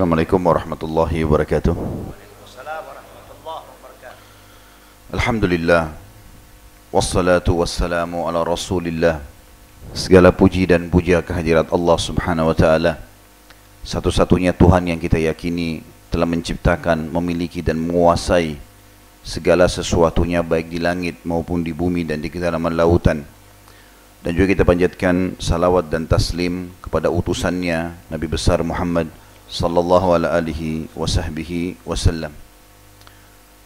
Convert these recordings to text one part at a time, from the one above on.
Assalamualaikum warahmatullahi wabarakatuh. Waalaikumsalam warahmatullahi wabarakatuh. Alhamdulillah. Wassalatu wassalamu ala rasulillah. Segala puji dan puja kehadirat Allah subhanahu wa ta'ala. Satu-satunya Tuhan yang kita yakini telah menciptakan, memiliki dan menguasai segala sesuatunya baik di langit maupun di bumi dan di kedalaman lautan. Dan juga kita panjatkan salawat dan taslim kepada utusannya Nabi besar Muhammad sallallahu alaihi wasahbihi wasallam.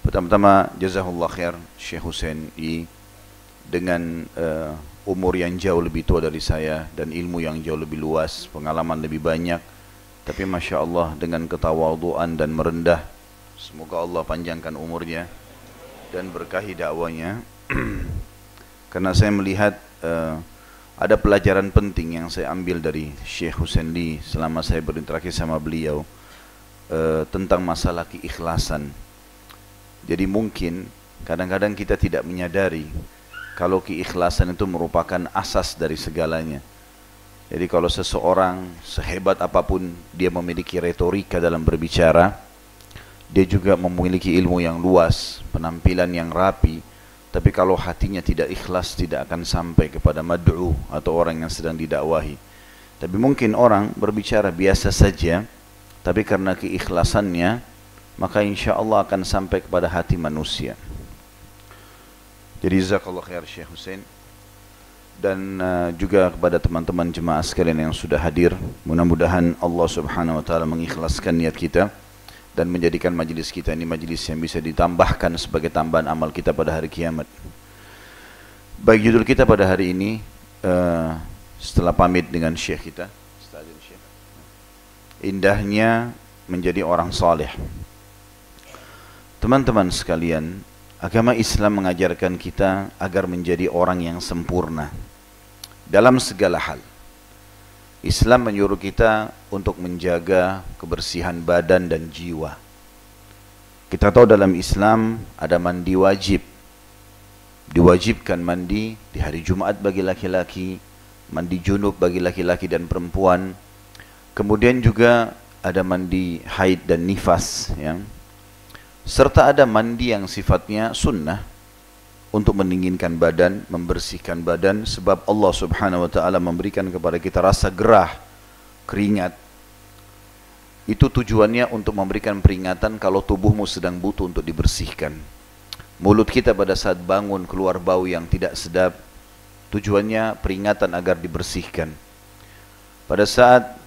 Pertama-tama jazakallah khair Syekh Hussein I dengan uh, umur yang jauh lebih tua dari saya dan ilmu yang jauh lebih luas, pengalaman lebih banyak. Tapi Masya Allah dengan ketawaduan dan merendah, semoga Allah panjangkan umurnya dan berkahi dakwanya. Karena saya melihat uh, ada pelajaran penting yang saya ambil dari Syekh Hussein Lee selama saya berinteraksi sama beliau uh, tentang masalah keikhlasan. Jadi mungkin kadang-kadang kita tidak menyadari kalau keikhlasan itu merupakan asas dari segalanya. Jadi kalau seseorang sehebat apa pun dia memiliki retorika dalam berbicara, dia juga memiliki ilmu yang luas, penampilan yang rapi, tapi kalau hatinya tidak ikhlas tidak akan sampai kepada mad'u atau orang yang sedang didakwahi. Tapi mungkin orang berbicara biasa saja, tapi karena keikhlasannya maka insya Allah akan sampai kepada hati manusia. Jadi jazakallah khair Syekh Hussein dan uh, juga kepada teman-teman jemaah sekalian yang sudah hadir. Mudah-mudahan Allah Subhanahu wa taala mengikhlaskan niat kita dan menjadikan majlis kita ini majlis yang bisa ditambahkan sebagai tambahan amal kita pada hari kiamat. Baik judul kita pada hari ini uh, setelah pamit dengan syekh kita. Indahnya menjadi orang saleh. Teman-teman sekalian, agama Islam mengajarkan kita agar menjadi orang yang sempurna dalam segala hal. Islam menyuruh kita untuk menjaga kebersihan badan dan jiwa. Kita tahu dalam Islam ada mandi wajib. Diwajibkan mandi di hari Jumat bagi laki-laki, mandi junub bagi laki-laki dan perempuan. Kemudian juga ada mandi haid dan nifas, ya. Serta ada mandi yang sifatnya sunnah, untuk mendinginkan badan, membersihkan badan sebab Allah Subhanahu wa taala memberikan kepada kita rasa gerah, keringat. Itu tujuannya untuk memberikan peringatan kalau tubuhmu sedang butuh untuk dibersihkan. Mulut kita pada saat bangun keluar bau yang tidak sedap, tujuannya peringatan agar dibersihkan. Pada saat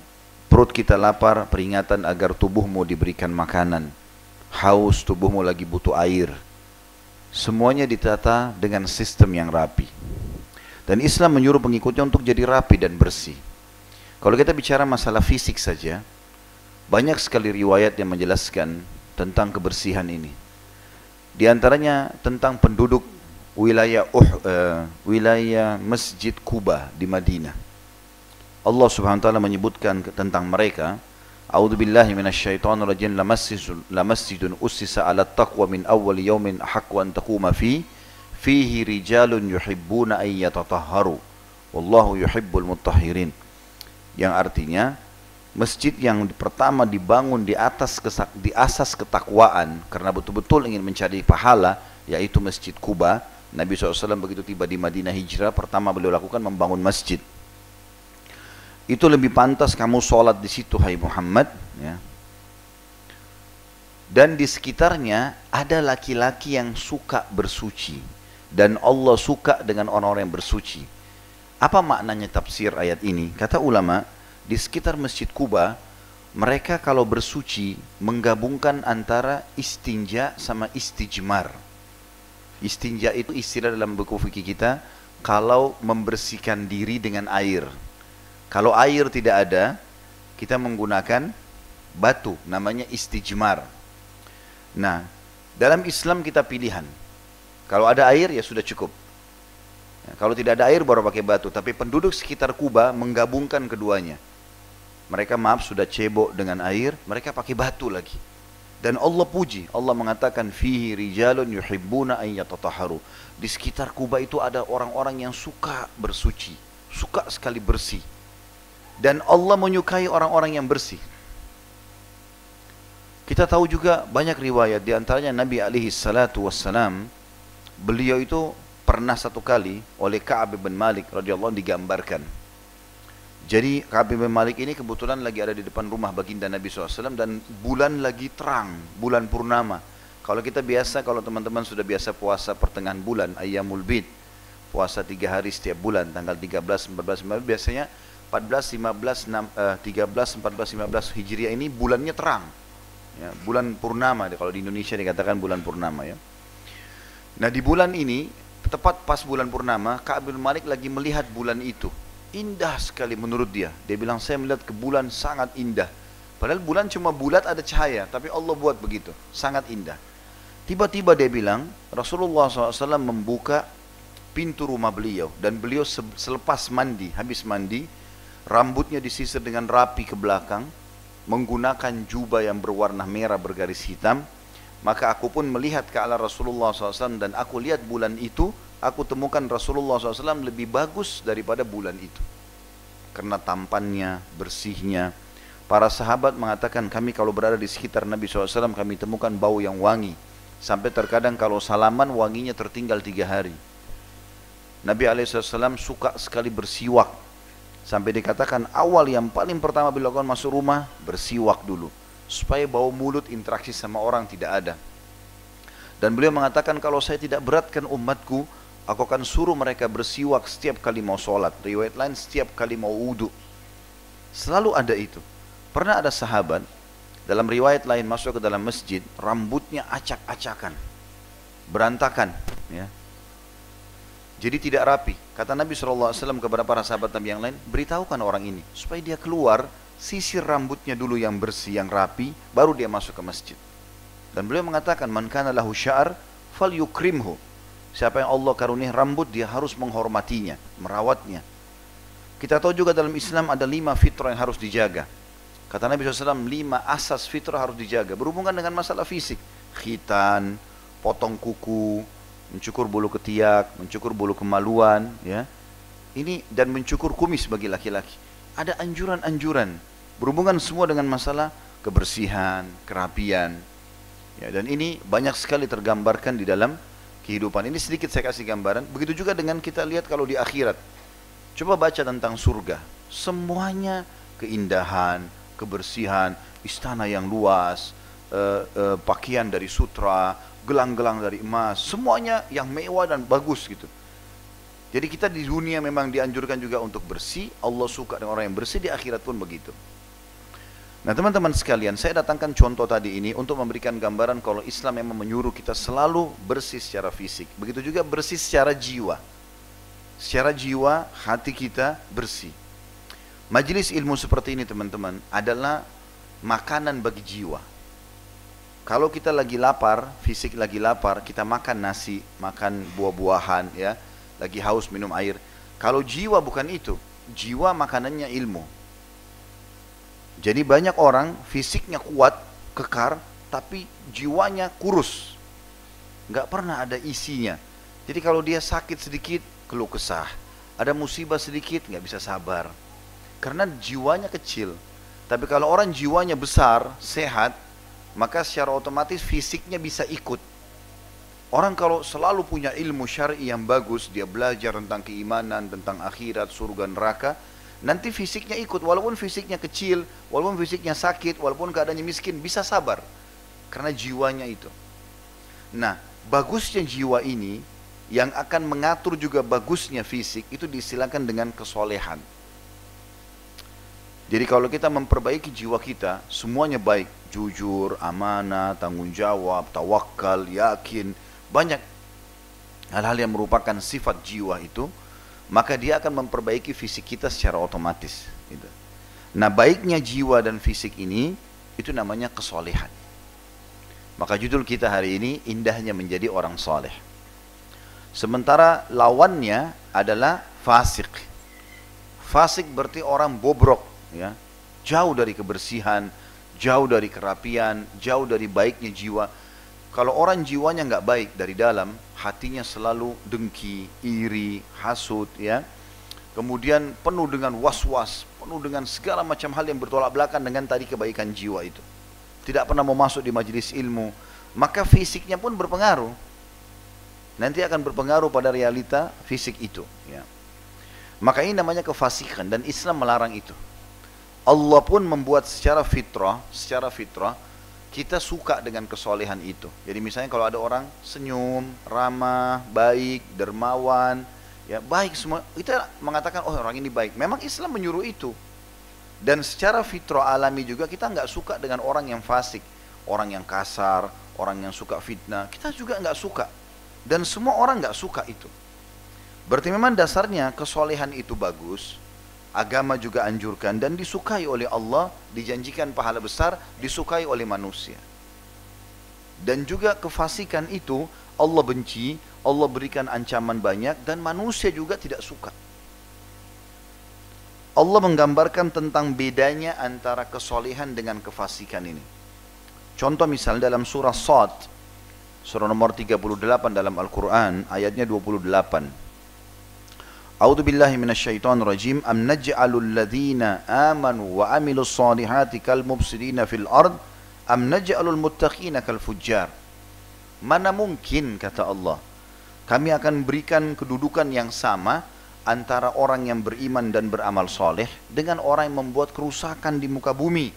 perut kita lapar, peringatan agar tubuhmu diberikan makanan. Haus, tubuhmu lagi butuh air Semuanya ditata dengan sistem yang rapi. Dan Islam menyuruh pengikutnya untuk jadi rapi dan bersih. Kalau kita bicara masalah fisik saja, banyak sekali riwayat yang menjelaskan tentang kebersihan ini. Di antaranya tentang penduduk wilayah uh, wilayah Masjid Kuba di Madinah. Allah Subhanahu wa taala menyebutkan tentang mereka A'udzu billahi minasyaitonir rajim lamasjidun lamasjidun ussisa 'ala taqwa min awwal yawmin haqqu an taquma fi fihi rijalun yuhibbuna an yatatahharu. Wallahu yuhibbul mutahhirin. Yang artinya masjid yang pertama dibangun di atas kesak, di asas ketakwaan karena betul-betul ingin mencari pahala yaitu masjid Kuba Nabi SAW begitu tiba di Madinah hijrah pertama beliau lakukan membangun masjid itu lebih pantas kamu sholat di situ hai Muhammad ya. dan di sekitarnya ada laki-laki yang suka bersuci. Dan Allah suka dengan orang-orang yang bersuci. Apa maknanya tafsir ayat ini? Kata ulama di sekitar masjid Kuba mereka kalau bersuci menggabungkan antara istinja sama istijmar. Istinja itu istilah dalam buku fikih kita kalau membersihkan diri dengan air kalau air tidak ada, kita menggunakan batu, namanya istijmar. Nah, dalam Islam kita pilihan. Kalau ada air ya sudah cukup. Ya, kalau tidak ada air baru pakai batu. Tapi penduduk sekitar Kuba menggabungkan keduanya. Mereka maaf sudah cebok dengan air, mereka pakai batu lagi. Dan Allah puji, Allah mengatakan fihi rijalun yuhibbuna an yatatahharu. Di sekitar Kuba itu ada orang-orang yang suka bersuci, suka sekali bersih dan Allah menyukai orang-orang yang bersih. Kita tahu juga banyak riwayat di antaranya Nabi alaihi salatu wassalam beliau itu pernah satu kali oleh Ka'ab bin Malik radhiyallahu digambarkan. Jadi Ka'ab bin Malik ini kebetulan lagi ada di depan rumah baginda Nabi SAW dan bulan lagi terang, bulan purnama. Kalau kita biasa, kalau teman-teman sudah biasa puasa pertengahan bulan, Ayyamul Bid, puasa tiga hari setiap bulan, tanggal 13, 14, 15, biasanya 14, 15, 6, uh, 13, 14, 15 Hijriah ini bulannya terang. Ya, bulan purnama kalau di Indonesia dikatakan bulan purnama ya. Nah di bulan ini tepat pas bulan purnama Ka'ab bin Malik lagi melihat bulan itu. Indah sekali menurut dia. Dia bilang saya melihat ke bulan sangat indah. Padahal bulan cuma bulat ada cahaya tapi Allah buat begitu. Sangat indah. Tiba-tiba dia bilang Rasulullah SAW membuka pintu rumah beliau dan beliau selepas mandi habis mandi rambutnya disisir dengan rapi ke belakang menggunakan jubah yang berwarna merah bergaris hitam maka aku pun melihat ke arah Rasulullah SAW dan aku lihat bulan itu aku temukan Rasulullah SAW lebih bagus daripada bulan itu. Karena tampannya, bersihnya para sahabat mengatakan kami kalau berada di sekitar Nabi SAW kami temukan bau yang wangi. Sampai terkadang kalau salaman wanginya tertinggal tiga hari. Nabi SAW suka sekali bersiwak Sampai dikatakan awal yang paling pertama bila kau masuk rumah bersiwak dulu supaya bau mulut interaksi sama orang tidak ada. Dan beliau mengatakan kalau saya tidak beratkan umatku, aku akan suruh mereka bersiwak setiap kali mau sholat. Riwayat lain setiap kali mau wudhu. Selalu ada itu. Pernah ada sahabat dalam riwayat lain masuk ke dalam masjid, rambutnya acak-acakan, berantakan, ya. Jadi tidak rapi. Kata Nabi SAW kepada para sahabat Nabi yang lain, beritahukan orang ini supaya dia keluar, sisir rambutnya dulu yang bersih, yang rapi, baru dia masuk ke masjid. Dan beliau mengatakan, man kana lahu sya'ar fal yukrimhu. Siapa yang Allah karunia rambut, dia harus menghormatinya, merawatnya. Kita tahu juga dalam Islam ada lima fitrah yang harus dijaga. Kata Nabi SAW, lima asas fitrah harus dijaga. Berhubungan dengan masalah fisik. Khitan, potong kuku, mencukur bulu ketiak, mencukur bulu kemaluan, ya. Ini dan mencukur kumis bagi laki-laki. Ada anjuran-anjuran berhubungan semua dengan masalah kebersihan, kerapian. Ya, dan ini banyak sekali tergambarkan di dalam kehidupan. Ini sedikit saya kasih gambaran. Begitu juga dengan kita lihat kalau di akhirat. Coba baca tentang surga. Semuanya keindahan, kebersihan, istana yang luas, uh, uh, pakaian dari sutra, gelang-gelang dari emas, semuanya yang mewah dan bagus gitu. Jadi kita di dunia memang dianjurkan juga untuk bersih, Allah suka dengan orang yang bersih, di akhirat pun begitu. Nah teman-teman sekalian, saya datangkan contoh tadi ini untuk memberikan gambaran kalau Islam memang menyuruh kita selalu bersih secara fisik. Begitu juga bersih secara jiwa. Secara jiwa, hati kita bersih. Majelis ilmu seperti ini teman-teman adalah makanan bagi jiwa. Kalau kita lagi lapar, fisik lagi lapar, kita makan nasi, makan buah-buahan, ya, lagi haus minum air. Kalau jiwa bukan itu, jiwa makanannya ilmu. Jadi banyak orang fisiknya kuat, kekar, tapi jiwanya kurus. Nggak pernah ada isinya. Jadi kalau dia sakit sedikit, keluh kesah. Ada musibah sedikit, nggak bisa sabar. Karena jiwanya kecil. Tapi kalau orang jiwanya besar, sehat, maka secara otomatis fisiknya bisa ikut. Orang kalau selalu punya ilmu syar'i yang bagus, dia belajar tentang keimanan, tentang akhirat, surga, neraka, nanti fisiknya ikut. Walaupun fisiknya kecil, walaupun fisiknya sakit, walaupun keadaannya miskin, bisa sabar. Karena jiwanya itu. Nah, bagusnya jiwa ini, yang akan mengatur juga bagusnya fisik, itu disilakan dengan kesolehan. Jadi kalau kita memperbaiki jiwa kita, semuanya baik, jujur, amanah, tanggung jawab, tawakal, yakin, banyak hal-hal yang merupakan sifat jiwa itu, maka dia akan memperbaiki fisik kita secara otomatis. Gitu. Nah baiknya jiwa dan fisik ini, itu namanya kesolehan. Maka judul kita hari ini, indahnya menjadi orang soleh. Sementara lawannya adalah fasik. Fasik berarti orang bobrok, ya jauh dari kebersihan jauh dari kerapian jauh dari baiknya jiwa kalau orang jiwanya nggak baik dari dalam hatinya selalu dengki iri hasut ya kemudian penuh dengan was-was penuh dengan segala macam hal yang bertolak belakang dengan tadi kebaikan jiwa itu tidak pernah mau masuk di majelis ilmu, maka fisiknya pun berpengaruh. Nanti akan berpengaruh pada realita fisik itu. Ya. Maka ini namanya kefasikan dan Islam melarang itu. Allah pun membuat secara fitrah, secara fitrah kita suka dengan kesolehan itu. Jadi misalnya kalau ada orang senyum, ramah, baik, dermawan, ya baik semua, kita mengatakan oh orang ini baik. Memang Islam menyuruh itu. Dan secara fitrah alami juga kita nggak suka dengan orang yang fasik, orang yang kasar, orang yang suka fitnah. Kita juga nggak suka. Dan semua orang nggak suka itu. Berarti memang dasarnya kesolehan itu bagus, agama juga anjurkan dan disukai oleh Allah, dijanjikan pahala besar, disukai oleh manusia. Dan juga kefasikan itu Allah benci, Allah berikan ancaman banyak dan manusia juga tidak suka. Allah menggambarkan tentang bedanya antara kesolehan dengan kefasikan ini. Contoh misal dalam surah Sad, surah nomor 38 dalam Al-Quran, ayatnya 28. A'udzu billahi minasyaitonir rajim. Am naj'alul ladzina amanu wa amilus solihati kal fil ard am naj'alul muttaqina. Mana mungkin kata Allah kami akan berikan kedudukan yang sama antara orang yang beriman dan beramal soleh dengan orang yang membuat kerusakan di muka bumi.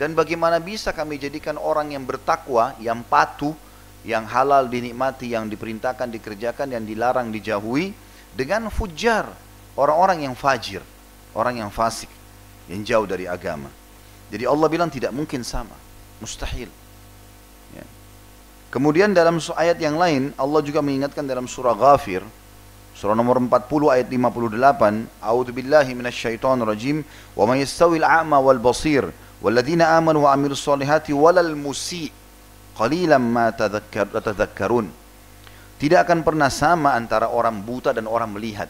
Dan bagaimana bisa kami jadikan orang yang bertakwa, yang patuh, yang halal dinikmati, yang diperintahkan dikerjakan, yang dilarang dijauhi, dengan fujar, orang-orang yang fajir, orang yang fasik, yang jauh dari agama. Jadi Allah bilang tidak mungkin sama, mustahil. Ya. Kemudian dalam ayat yang lain Allah juga mengingatkan dalam surah Ghafir surah nomor 40 ayat 58 A'udzu billahi minasyaitonir rajim wa may yastawil a'ma wal basir walladzina amanu wa amilus solihati walal musi qalilan ma tadhakkarun tidak akan pernah sama antara orang buta dan orang melihat.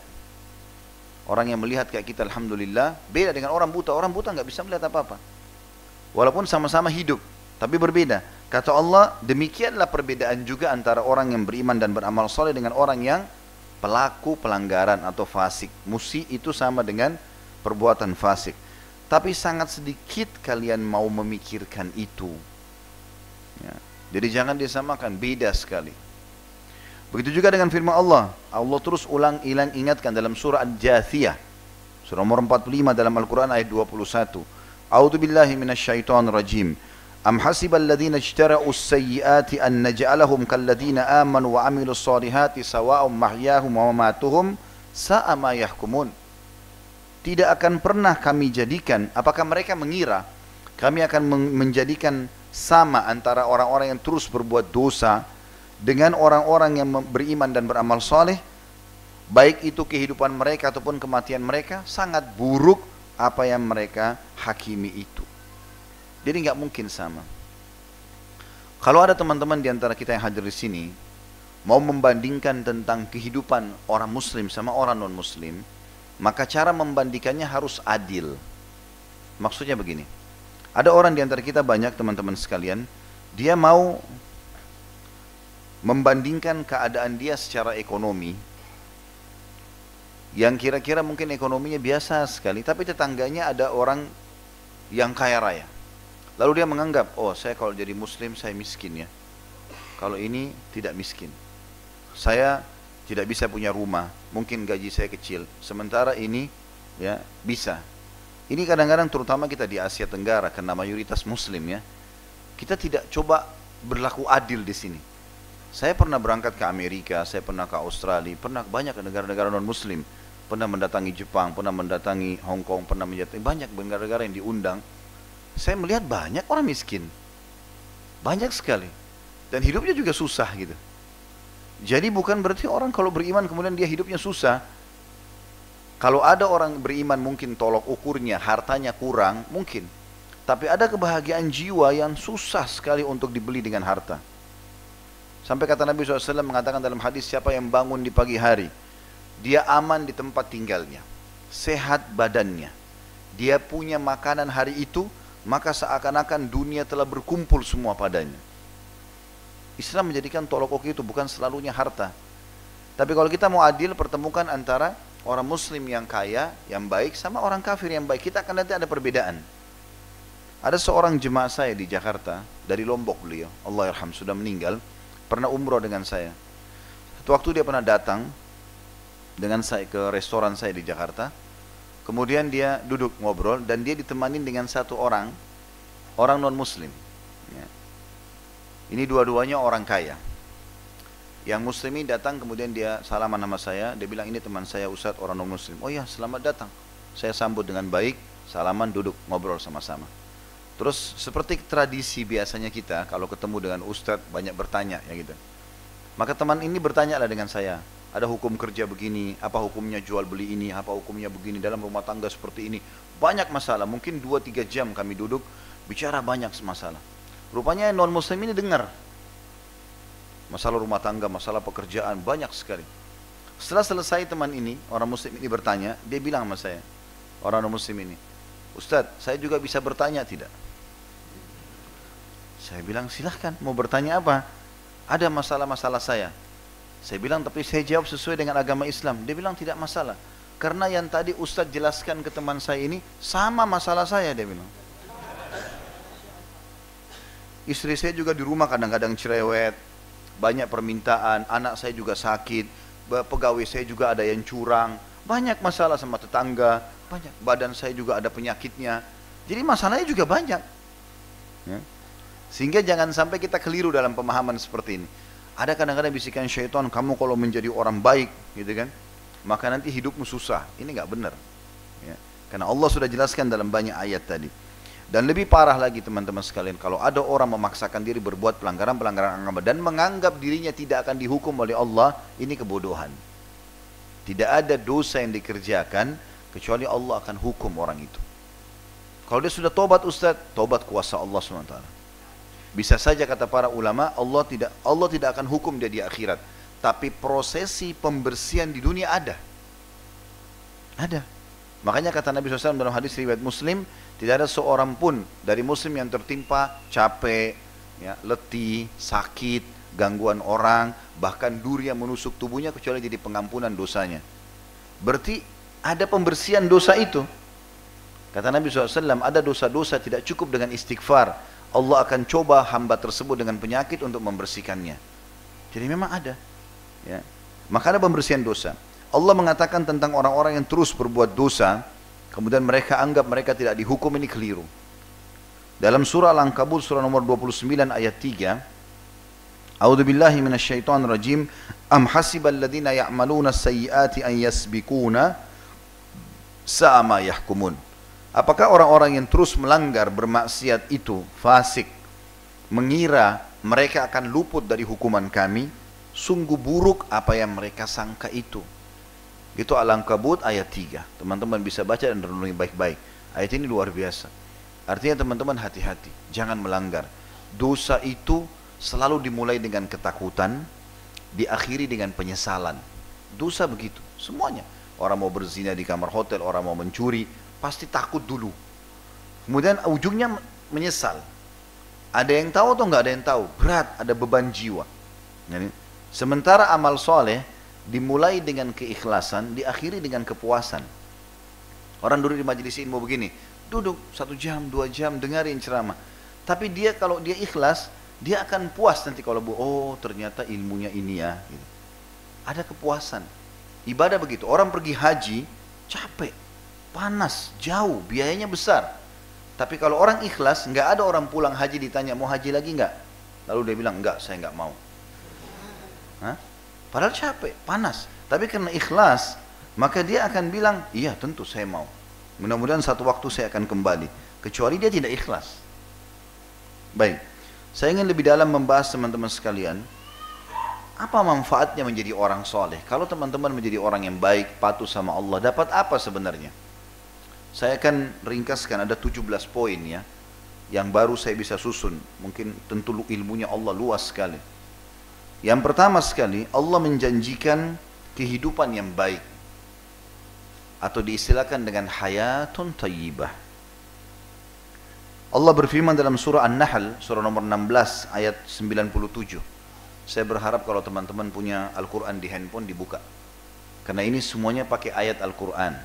Orang yang melihat kayak kita Alhamdulillah, beda dengan orang buta. Orang buta nggak bisa melihat apa-apa. Walaupun sama-sama hidup, tapi berbeda. Kata Allah, demikianlah perbedaan juga antara orang yang beriman dan beramal soleh dengan orang yang pelaku pelanggaran atau fasik. Musi itu sama dengan perbuatan fasik. Tapi sangat sedikit kalian mau memikirkan itu. Ya. Jadi jangan disamakan, beda sekali. Begitu juga dengan firman Allah. Allah terus ulang ilang ingatkan dalam surah Al-Jathiyah. Surah nomor 45 dalam Al-Quran ayat 21. A'udhu billahi minasyaitan rajim. Am hasibal ladhina ijtara'u sayyiati an naj'alahum kalladhina amanu wa amilu salihati sawa'um mahyahum wa mamatuhum sa'a ma yahkumun. Tidak akan pernah kami jadikan, apakah mereka mengira kami akan menjadikan sama antara orang-orang yang terus berbuat dosa dengan orang-orang yang beriman dan beramal soleh baik itu kehidupan mereka ataupun kematian mereka sangat buruk apa yang mereka hakimi itu. Jadi nggak mungkin sama. Kalau ada teman-teman di antara kita yang hadir di sini mau membandingkan tentang kehidupan orang muslim sama orang non muslim maka cara membandingkannya harus adil. Maksudnya begini ada orang di antara kita banyak teman-teman sekalian dia mau membandingkan keadaan dia secara ekonomi yang kira-kira mungkin ekonominya biasa sekali tapi tetangganya ada orang yang kaya raya. Lalu dia menganggap oh saya kalau jadi muslim saya miskin ya. Kalau ini tidak miskin. Saya tidak bisa punya rumah mungkin gaji saya kecil. Sementara ini ya bisa. Ini kadang-kadang terutama kita di Asia Tenggara karena mayoritas muslim ya kita tidak coba berlaku adil di sini saya pernah berangkat ke Amerika, saya pernah ke Australia, pernah banyak negara-negara non-Muslim, pernah mendatangi Jepang, pernah mendatangi Hong Kong, pernah mendatangi banyak negara-negara yang diundang. Saya melihat banyak orang miskin, banyak sekali, dan hidupnya juga susah gitu. Jadi bukan berarti orang kalau beriman kemudian dia hidupnya susah. Kalau ada orang beriman mungkin tolok ukurnya, hartanya kurang, mungkin. Tapi ada kebahagiaan jiwa yang susah sekali untuk dibeli dengan harta. Sampai kata Nabi SAW mengatakan dalam hadis siapa yang bangun di pagi hari, dia aman di tempat tinggalnya, sehat badannya, dia punya makanan hari itu, maka seakan-akan dunia telah berkumpul semua padanya. Islam menjadikan tolok ukur itu bukan selalunya harta. Tapi kalau kita mau adil, pertemukan antara orang muslim yang kaya, yang baik, sama orang kafir yang baik. Kita akan nanti ada perbedaan. Ada seorang jemaah saya di Jakarta, dari Lombok beliau, Allah yarham, sudah meninggal, pernah umroh dengan saya. Satu waktu dia pernah datang dengan saya ke restoran saya di Jakarta, kemudian dia duduk ngobrol dan dia ditemani dengan satu orang, orang non muslim. Ya. Ini dua-duanya orang kaya. Yang muslim ini datang kemudian dia salaman nama saya, dia bilang ini teman saya Ustadz orang non muslim. Oh ya selamat datang. Saya sambut dengan baik, salaman duduk ngobrol sama-sama. Terus seperti tradisi biasanya kita kalau ketemu dengan Ustadz banyak bertanya ya gitu. Maka teman ini bertanya lah dengan saya, ada hukum kerja begini, apa hukumnya jual beli ini, apa hukumnya begini dalam rumah tangga seperti ini. Banyak masalah, mungkin 2-3 jam kami duduk bicara banyak masalah. Rupanya non muslim ini dengar masalah rumah tangga, masalah pekerjaan, banyak sekali. Setelah selesai teman ini, orang muslim ini bertanya, dia bilang sama saya, orang muslim ini, Ustadz, saya juga bisa bertanya tidak? Saya bilang silahkan, mau bertanya apa? Ada masalah-masalah saya. Saya bilang tapi saya jawab sesuai dengan agama Islam. Dia bilang tidak masalah. Karena yang tadi Ustadz jelaskan ke teman saya ini sama masalah saya dia bilang. Istri saya juga di rumah kadang-kadang cerewet, banyak permintaan, anak saya juga sakit, pegawai saya juga ada yang curang, banyak masalah sama tetangga, banyak badan saya juga ada penyakitnya. Jadi masalahnya juga banyak. Ya. Sehingga jangan sampai kita keliru dalam pemahaman seperti ini. Ada kadang-kadang bisikan syaitan, kamu kalau menjadi orang baik, gitu kan, maka nanti hidupmu susah. Ini nggak benar. Ya. Karena Allah sudah jelaskan dalam banyak ayat tadi. Dan lebih parah lagi teman-teman sekalian, kalau ada orang memaksakan diri berbuat pelanggaran-pelanggaran agama dan menganggap dirinya tidak akan dihukum oleh Allah, ini kebodohan. Tidak ada dosa yang dikerjakan kecuali Allah akan hukum orang itu. Kalau dia sudah tobat Ustaz, tobat kuasa Allah SWT. Bisa saja kata para ulama, Allah tidak Allah tidak akan hukum dia di akhirat. Tapi prosesi pembersihan di dunia ada. Ada. Makanya kata Nabi SAW dalam hadis riwayat Muslim, tidak ada seorang pun dari muslim yang tertimpa capek, ya, letih, sakit, gangguan orang, bahkan duri yang menusuk tubuhnya kecuali jadi pengampunan dosanya. Berarti ada pembersihan dosa itu. Kata Nabi SAW, ada dosa-dosa tidak cukup dengan istighfar. Allah akan coba hamba tersebut dengan penyakit untuk membersihkannya. Jadi memang ada. Ya. Maka ada pembersihan dosa. Allah mengatakan tentang orang-orang yang terus berbuat dosa, Kemudian mereka anggap mereka tidak dihukum ini keliru. Dalam surah Al-Ankabut surah nomor 29 ayat 3 A'udzu billahi minasyaitonir rajim am hasibal ladzina ya'maluna sayyiati an yasbikuna sa'a yahkumun Apakah orang-orang yang terus melanggar bermaksiat itu fasik mengira mereka akan luput dari hukuman kami sungguh buruk apa yang mereka sangka itu itu Al-Ankabut ayat 3. Teman-teman bisa baca dan renungi baik-baik. Ayat ini luar biasa. Artinya teman-teman hati-hati, jangan melanggar. Dosa itu selalu dimulai dengan ketakutan, diakhiri dengan penyesalan. Dosa begitu, semuanya. Orang mau berzina di kamar hotel, orang mau mencuri, pasti takut dulu. Kemudian ujungnya menyesal. Ada yang tahu atau nggak ada yang tahu? Berat, ada beban jiwa. Sementara amal soleh dimulai dengan keikhlasan, diakhiri dengan kepuasan. Orang duduk di majelis ilmu begini, duduk satu jam, dua jam, dengarin ceramah. Tapi dia kalau dia ikhlas, dia akan puas nanti kalau bu, oh ternyata ilmunya ini ya. Gitu. Ada kepuasan. Ibadah begitu. Orang pergi haji, capek, panas, jauh, biayanya besar. Tapi kalau orang ikhlas, nggak ada orang pulang haji ditanya mau haji lagi nggak? Lalu dia bilang enggak, saya nggak mau. Hah? Padahal capek, panas. Tapi karena ikhlas, maka dia akan bilang, iya tentu saya mau. Mudah-mudahan satu waktu saya akan kembali. Kecuali dia tidak ikhlas. Baik, saya ingin lebih dalam membahas teman-teman sekalian, apa manfaatnya menjadi orang soleh? Kalau teman-teman menjadi orang yang baik, patuh sama Allah, dapat apa sebenarnya? Saya akan ringkaskan ada 17 poin ya, yang baru saya bisa susun. Mungkin tentu ilmunya Allah luas sekali. Yang pertama sekali, Allah menjanjikan kehidupan yang baik. Atau diistilahkan dengan hayatun tayyibah. Allah berfirman dalam surah An-Nahl, surah nomor 16 ayat 97. Saya berharap kalau teman-teman punya Al-Quran di handphone dibuka. Karena ini semuanya pakai ayat Al-Quran.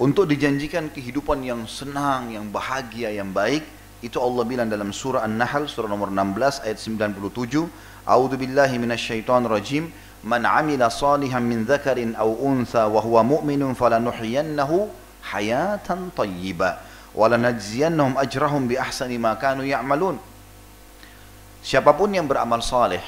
Untuk dijanjikan kehidupan yang senang, yang bahagia, yang baik, itu Allah bilang dalam surah An-Nahl surah nomor 16 ayat 97, A'udzu billahi minasyaitonir rajim, man 'amila salihan min dzakarin aw untha wa huwa mu'minun falanuhyiyannahu hayatan thayyibah wa lanajziyannahum ajrahum bi ahsani ma kanu ya'malun. Siapa pun yang beramal saleh,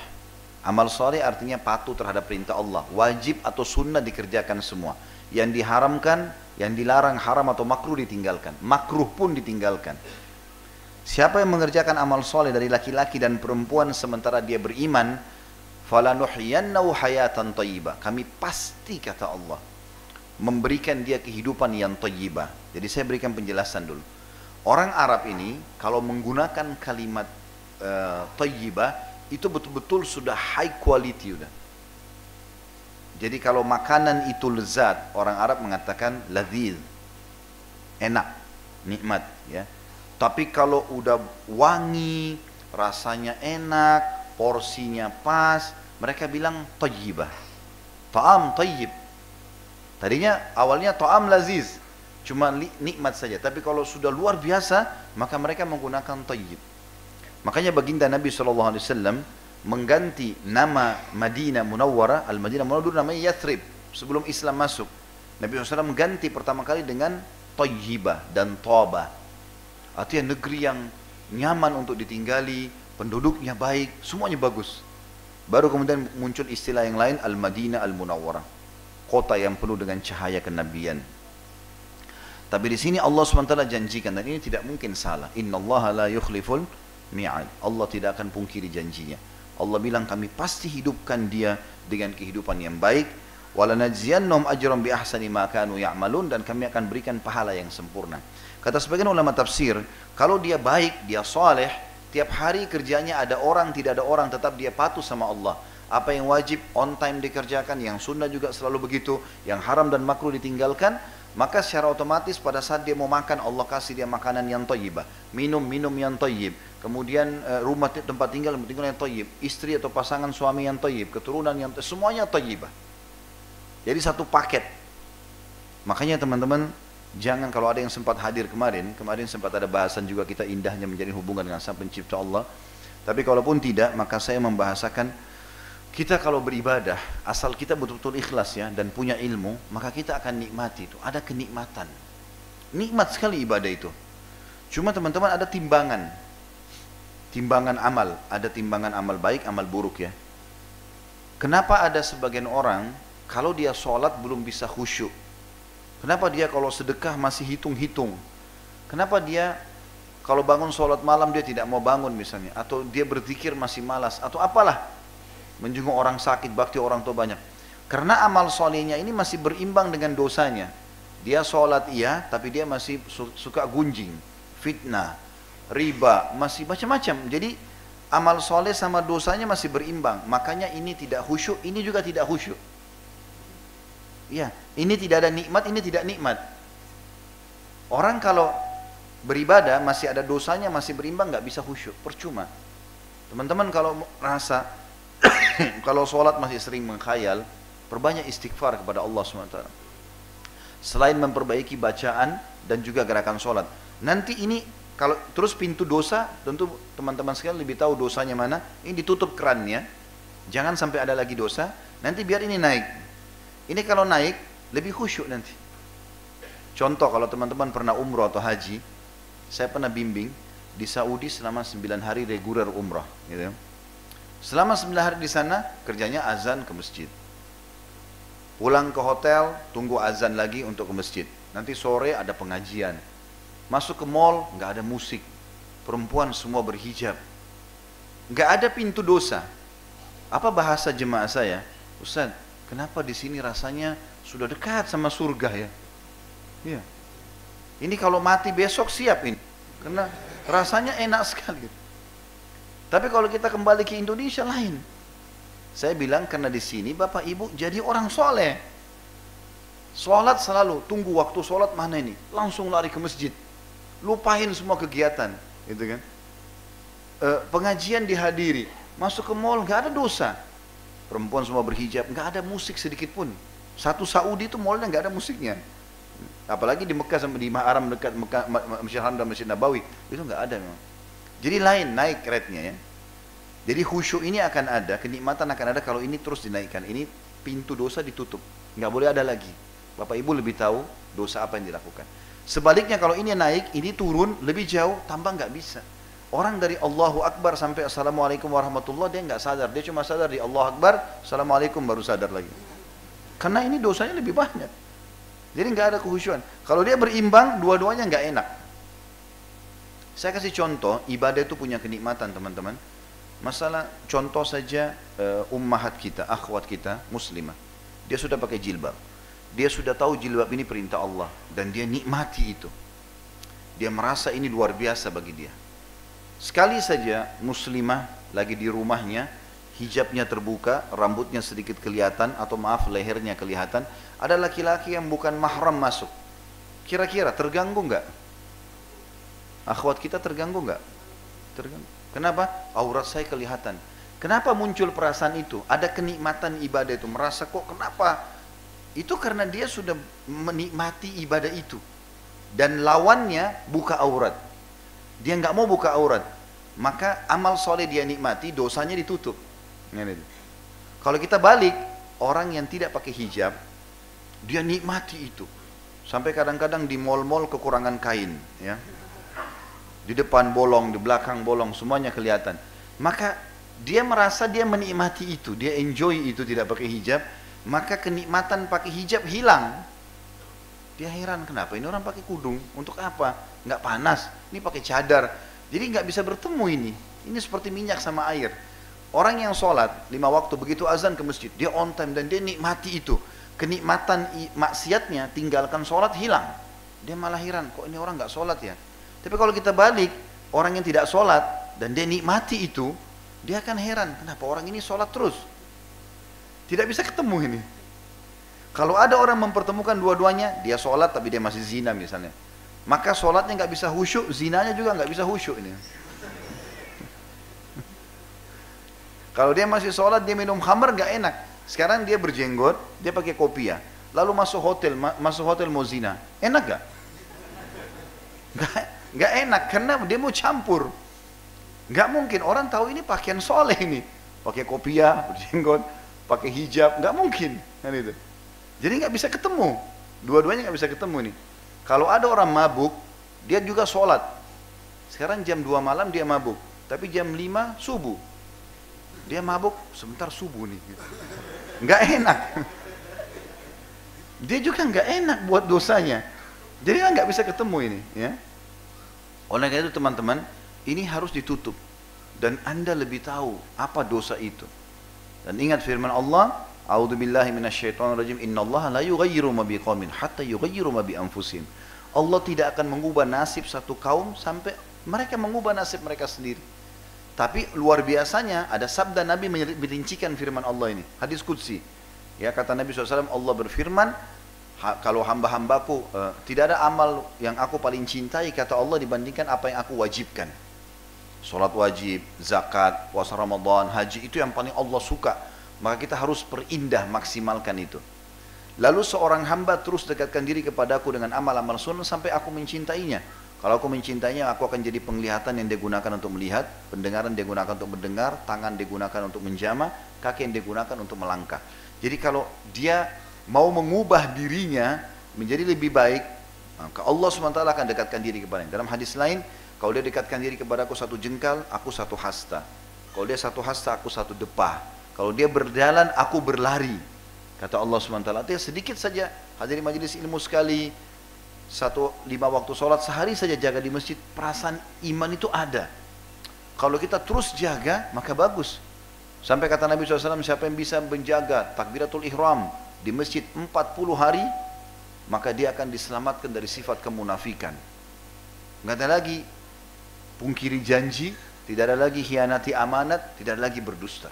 amal saleh artinya patuh terhadap perintah Allah, wajib atau sunnah dikerjakan semua. Yang diharamkan, yang dilarang haram atau makruh ditinggalkan. Makruh pun ditinggalkan. Siapa yang mengerjakan amal soleh dari laki-laki dan perempuan sementara dia beriman, hayatan. Kami pasti kata Allah memberikan dia kehidupan yang thayyibah. Jadi saya berikan penjelasan dulu. Orang Arab ini kalau menggunakan kalimat uh, itu betul-betul sudah high quality udah. Jadi kalau makanan itu lezat, orang Arab mengatakan ladhil, enak, nikmat, ya. Tapi kalau udah wangi, rasanya enak, porsinya pas, mereka bilang tayyibah. Ta'am tayyib. Tadinya awalnya ta'am laziz, cuma nikmat saja. Tapi kalau sudah luar biasa, maka mereka menggunakan tayyib. Makanya baginda Nabi SAW mengganti nama Madinah Munawwarah, Al-Madinah Munawwarah namanya Yathrib sebelum Islam masuk. Nabi SAW mengganti pertama kali dengan Tayyibah dan Toba. Artinya negeri yang nyaman untuk ditinggali, penduduknya baik, semuanya bagus. Baru kemudian muncul istilah yang lain Al-Madinah Al-Munawwarah. Kota yang penuh dengan cahaya kenabian. Tapi di sini Allah SWT janjikan dan ini tidak mungkin salah. Inna Allah la yukhliful mi'ad. Allah tidak akan pungkiri janjinya. Allah bilang kami pasti hidupkan dia dengan kehidupan yang baik walanajziyannahum ajran bi ahsani ma kanu ya'malun dan kami akan berikan pahala yang sempurna. Kata sebagian ulama tafsir, kalau dia baik, dia soleh, tiap hari kerjanya ada orang, tidak ada orang, tetap dia patuh sama Allah. Apa yang wajib on time dikerjakan, yang sunnah juga selalu begitu, yang haram dan makruh ditinggalkan, maka secara otomatis pada saat dia mau makan Allah kasih dia makanan yang thayyibah minum minum yang thayyib kemudian eh, rumah tempat tinggal tempat tinggal yang thayyib istri atau pasangan suami yang thayyib keturunan yang semuanya thayyibah jadi satu paket makanya teman-teman jangan kalau ada yang sempat hadir kemarin kemarin sempat ada bahasan juga kita indahnya menjadi hubungan dengan sang pencipta Allah tapi kalaupun tidak maka saya membahasakan kita kalau beribadah, asal kita betul-betul ikhlas ya dan punya ilmu, maka kita akan nikmati itu. Ada kenikmatan. Nikmat sekali ibadah itu. Cuma teman-teman ada timbangan. Timbangan amal, ada timbangan amal baik, amal buruk ya. Kenapa ada sebagian orang kalau dia sholat belum bisa khusyuk? Kenapa dia kalau sedekah masih hitung-hitung? Kenapa dia kalau bangun sholat malam dia tidak mau bangun misalnya? Atau dia berzikir masih malas? Atau apalah? menjenguk orang sakit, bakti orang tua banyak. Karena amal solehnya ini masih berimbang dengan dosanya. Dia sholat iya, tapi dia masih suka gunjing, fitnah, riba, masih macam-macam. Jadi amal soleh sama dosanya masih berimbang. Makanya ini tidak khusyuk, ini juga tidak khusyuk. Ya, ini tidak ada nikmat, ini tidak nikmat. Orang kalau beribadah masih ada dosanya, masih berimbang, nggak bisa khusyuk, percuma. Teman-teman kalau rasa kalau sholat masih sering mengkhayal, perbanyak istighfar kepada Allah SWT. Selain memperbaiki bacaan dan juga gerakan sholat. Nanti ini kalau terus pintu dosa, tentu teman-teman sekalian lebih tahu dosanya mana. Ini ditutup kerannya, jangan sampai ada lagi dosa. Nanti biar ini naik. Ini kalau naik lebih khusyuk nanti. Contoh kalau teman-teman pernah umroh atau haji, saya pernah bimbing di Saudi selama 9 hari reguler umrah, gitu. Selama 9 hari di sana, kerjanya azan ke masjid. Pulang ke hotel, tunggu azan lagi untuk ke masjid. Nanti sore ada pengajian. Masuk ke mall, nggak ada musik. Perempuan semua berhijab. Nggak ada pintu dosa. Apa bahasa jemaah saya? Ustaz, kenapa di sini rasanya sudah dekat sama surga ya? Iya. Ini kalau mati besok siap ini. Karena rasanya enak sekali. Tapi kalau kita kembali ke Indonesia lain. Saya bilang karena di sini Bapak Ibu jadi orang soleh. Sholat selalu, tunggu waktu sholat mana ini. Langsung lari ke masjid. Lupain semua kegiatan. Gitu kan. E, pengajian dihadiri. Masuk ke mall nggak ada dosa. Perempuan semua berhijab, nggak ada musik sedikit pun. Satu Saudi itu mallnya nggak ada musiknya. Apalagi di Mekah sama di Haram dekat Mekah, Masjid Haram dan Masjid Nabawi itu nggak ada memang. Jadi lain naik rate-nya ya. Jadi khusyuk ini akan ada, kenikmatan akan ada kalau ini terus dinaikkan. Ini pintu dosa ditutup, nggak boleh ada lagi. Bapak Ibu lebih tahu dosa apa yang dilakukan. Sebaliknya kalau ini naik, ini turun lebih jauh, tambah nggak bisa. Orang dari Allahu Akbar sampai Assalamualaikum warahmatullah dia nggak sadar, dia cuma sadar di Allah Akbar, Assalamualaikum baru sadar lagi. Karena ini dosanya lebih banyak. Jadi nggak ada kehusuan. Kalau dia berimbang, dua-duanya nggak enak. Saya kasih contoh, ibadah itu punya kenikmatan teman-teman. Masalah contoh saja uh, ummahat kita, akhwat kita, muslimah. Dia sudah pakai jilbab. Dia sudah tahu jilbab ini perintah Allah dan dia nikmati itu. Dia merasa ini luar biasa bagi dia. Sekali saja muslimah lagi di rumahnya, hijabnya terbuka, rambutnya sedikit kelihatan atau maaf lehernya kelihatan, ada laki-laki yang bukan mahram masuk. Kira-kira terganggu nggak? Akhwat kita terganggu nggak? Terganggu. Kenapa? Aurat saya kelihatan. Kenapa muncul perasaan itu? Ada kenikmatan ibadah itu. Merasa kok kenapa? Itu karena dia sudah menikmati ibadah itu. Dan lawannya buka aurat. Dia nggak mau buka aurat. Maka amal soleh dia nikmati, dosanya ditutup. Kalau kita balik, orang yang tidak pakai hijab, dia nikmati itu. Sampai kadang-kadang di mall-mall kekurangan kain, ya. Di depan bolong, di belakang bolong, semuanya kelihatan. Maka dia merasa dia menikmati itu, dia enjoy itu tidak pakai hijab, maka kenikmatan pakai hijab hilang. Dia heran kenapa ini orang pakai kudung, untuk apa? Nggak panas, ini pakai cadar. Jadi nggak bisa bertemu ini. Ini seperti minyak sama air. Orang yang sholat lima waktu begitu azan ke masjid, dia on time dan dia nikmati itu. Kenikmatan maksiatnya tinggalkan sholat hilang. Dia malah heran, kok ini orang nggak sholat ya? Tapi kalau kita balik, orang yang tidak sholat dan dia nikmati itu, dia akan heran, kenapa orang ini sholat terus? Tidak bisa ketemu ini. Kalau ada orang mempertemukan dua-duanya, dia sholat tapi dia masih zina misalnya. Maka sholatnya nggak bisa khusyuk, zinanya juga nggak bisa khusyuk ini. Kalau dia masih sholat, dia minum khamar gak enak. Sekarang dia berjenggot, dia pakai kopiah. Lalu masuk hotel, ma masuk hotel mau zina. Enak gak? Gak, gak enak karena dia mau campur. Gak mungkin orang tahu ini pakaian soleh ini. Pakai kopiah, berjenggot, pakai hijab, gak mungkin. Kan itu. Jadi gak bisa ketemu. Dua-duanya gak bisa ketemu nih. Kalau ada orang mabuk, dia juga sholat. Sekarang jam 2 malam dia mabuk. Tapi jam 5 subuh dia mabuk sebentar subuh nih. Nggak enak. Dia juga nggak enak buat dosanya. Jadi kan nggak bisa ketemu ini. Ya. Oleh karena itu teman-teman, ini harus ditutup. Dan anda lebih tahu apa dosa itu. Dan ingat firman Allah, A'udzu billahi minasyaitonir rajim. Innallaha la yughayyiru ma biqaumin hatta yughayyiru ma bi anfusihim. Allah tidak akan mengubah nasib satu kaum sampai mereka mengubah nasib mereka sendiri. Tapi luar biasanya ada sabda Nabi merincikan firman Allah ini. Hadis Qudsi. Ya kata Nabi SAW Allah berfirman ha, kalau hamba-hambaku uh, tidak ada amal yang aku paling cintai kata Allah dibandingkan apa yang aku wajibkan. Salat wajib, zakat, puasa Ramadan, haji itu yang paling Allah suka. Maka kita harus perindah maksimalkan itu. Lalu seorang hamba terus dekatkan diri kepadaku dengan amal-amal sunnah sampai aku mencintainya. Kalau aku mencintainya, aku akan jadi penglihatan yang digunakan untuk melihat, pendengaran digunakan untuk mendengar, tangan digunakan untuk menjama, kaki yang digunakan untuk melangkah. Jadi kalau dia mau mengubah dirinya menjadi lebih baik, maka Allah SWT akan dekatkan diri kepadanya. Dalam hadis lain, kalau dia dekatkan diri kepada aku satu jengkal, aku satu hasta. Kalau dia satu hasta, aku satu depah. Kalau dia berjalan, aku berlari. Kata Allah SWT, artinya sedikit saja hadirin majelis ilmu sekali, satu lima waktu sholat sehari saja jaga di masjid perasaan iman itu ada kalau kita terus jaga maka bagus sampai kata Nabi SAW siapa yang bisa menjaga takbiratul ihram di masjid 40 hari maka dia akan diselamatkan dari sifat kemunafikan nggak ada lagi pungkiri janji tidak ada lagi hianati amanat tidak ada lagi berdusta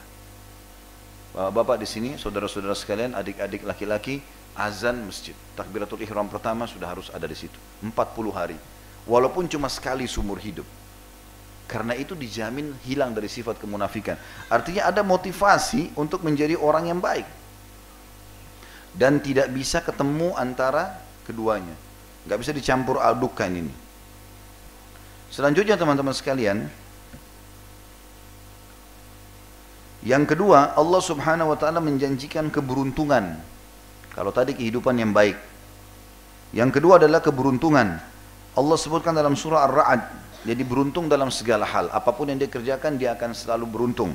Bapak-bapak di sini, saudara-saudara sekalian, adik-adik laki-laki, azan masjid. Takbiratul ihram pertama sudah harus ada di situ. 40 hari. Walaupun cuma sekali sumur hidup. Karena itu dijamin hilang dari sifat kemunafikan. Artinya ada motivasi untuk menjadi orang yang baik. Dan tidak bisa ketemu antara keduanya. nggak bisa dicampur adukkan ini. Selanjutnya teman-teman sekalian, yang kedua Allah Subhanahu wa taala menjanjikan keberuntungan. Kalau tadi kehidupan yang baik. Yang kedua adalah keberuntungan. Allah sebutkan dalam surah Ar-Ra'd, jadi beruntung dalam segala hal. Apa pun yang dia kerjakan dia akan selalu beruntung.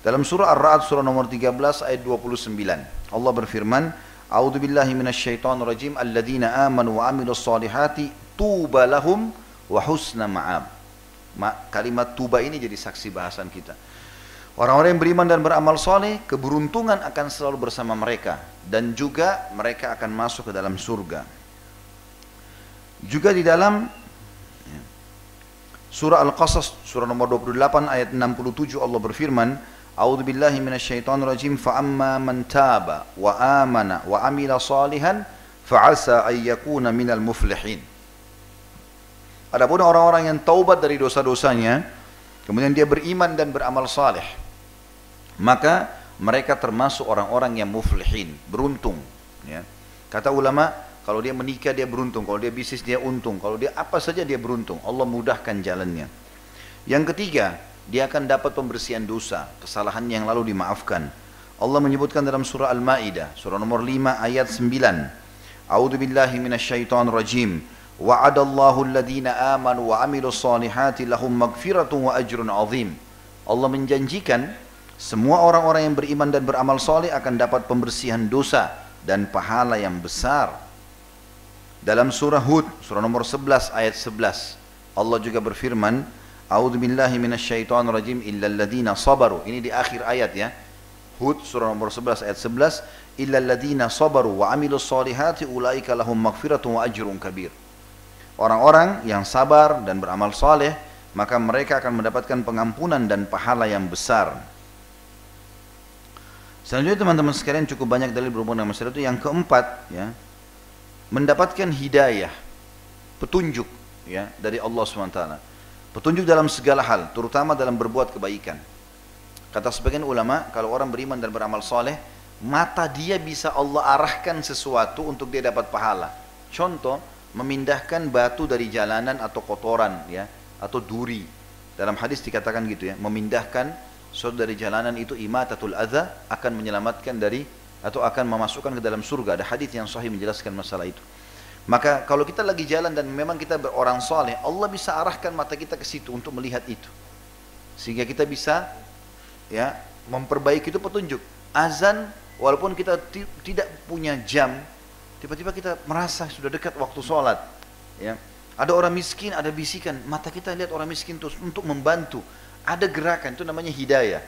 Dalam surah Ar-Ra'd surah nomor 13 ayat 29. Allah berfirman, A'udzu alladzina amanu wa amilus solihati tuba lahum wa husna ma'ab. Ma, kalimat tuba ini jadi saksi bahasan kita. Orang-orang yang beriman dan beramal soleh, keberuntungan akan selalu bersama mereka. Dan juga mereka akan masuk ke dalam surga. Juga di dalam ya, surah Al-Qasas, surah nomor 28 ayat 67 Allah berfirman, A'udzu billahi rajim fa amma man taba wa amana wa amila salihan fa asa ay yakuna minal muflihin. Adapun orang-orang yang taubat dari dosa-dosanya, kemudian dia beriman dan beramal saleh, maka mereka termasuk orang-orang yang muflihin, beruntung. Ya. Kata ulama, kalau dia menikah dia beruntung, kalau dia bisnis dia untung, kalau dia apa saja dia beruntung. Allah mudahkan jalannya. Yang ketiga, dia akan dapat pembersihan dosa, kesalahan yang lalu dimaafkan. Allah menyebutkan dalam surah Al-Maidah, surah nomor 5 ayat 9. A'udzu billahi rajim. Alladhina amanu wa amilu salihati lahum magfiratun wa ajrun azim. Allah menjanjikan semua orang-orang yang beriman dan beramal soleh akan dapat pembersihan dosa dan pahala yang besar. Dalam surah Hud, surah nomor 11 ayat 11, Allah juga berfirman, A'udzu billahi minasyaitonir rajim illa alladziina sabaru. Ini di akhir ayat ya. Hud surah nomor 11 ayat 11, illa alladziina sabaru wa amilus solihati ulaika lahum maghfiratun wa ajrun kabir. Orang-orang yang sabar dan beramal saleh, maka mereka akan mendapatkan pengampunan dan pahala yang besar. Selanjutnya teman-teman sekalian cukup banyak dalil berhubungan dengan masalah itu. Yang keempat, ya, mendapatkan hidayah, petunjuk, ya, dari Allah swt. Petunjuk dalam segala hal, terutama dalam berbuat kebaikan. Kata sebagian ulama, kalau orang beriman dan beramal soleh, mata dia bisa Allah arahkan sesuatu untuk dia dapat pahala. Contoh, memindahkan batu dari jalanan atau kotoran ya atau duri. Dalam hadis dikatakan gitu ya memindahkan sesuatu dari jalanan itu imatatul adza akan menyelamatkan dari atau akan memasukkan ke dalam surga. Ada hadis yang sahih menjelaskan masalah itu. Maka kalau kita lagi jalan dan memang kita berorang soleh Allah bisa arahkan mata kita ke situ untuk melihat itu. Sehingga kita bisa ya memperbaiki itu petunjuk. Azan walaupun kita tidak punya jam Tiba-tiba kita merasa sudah dekat waktu sholat. Ya. Ada orang miskin, ada bisikan. Mata kita lihat orang miskin terus untuk membantu. Ada gerakan, itu namanya hidayah.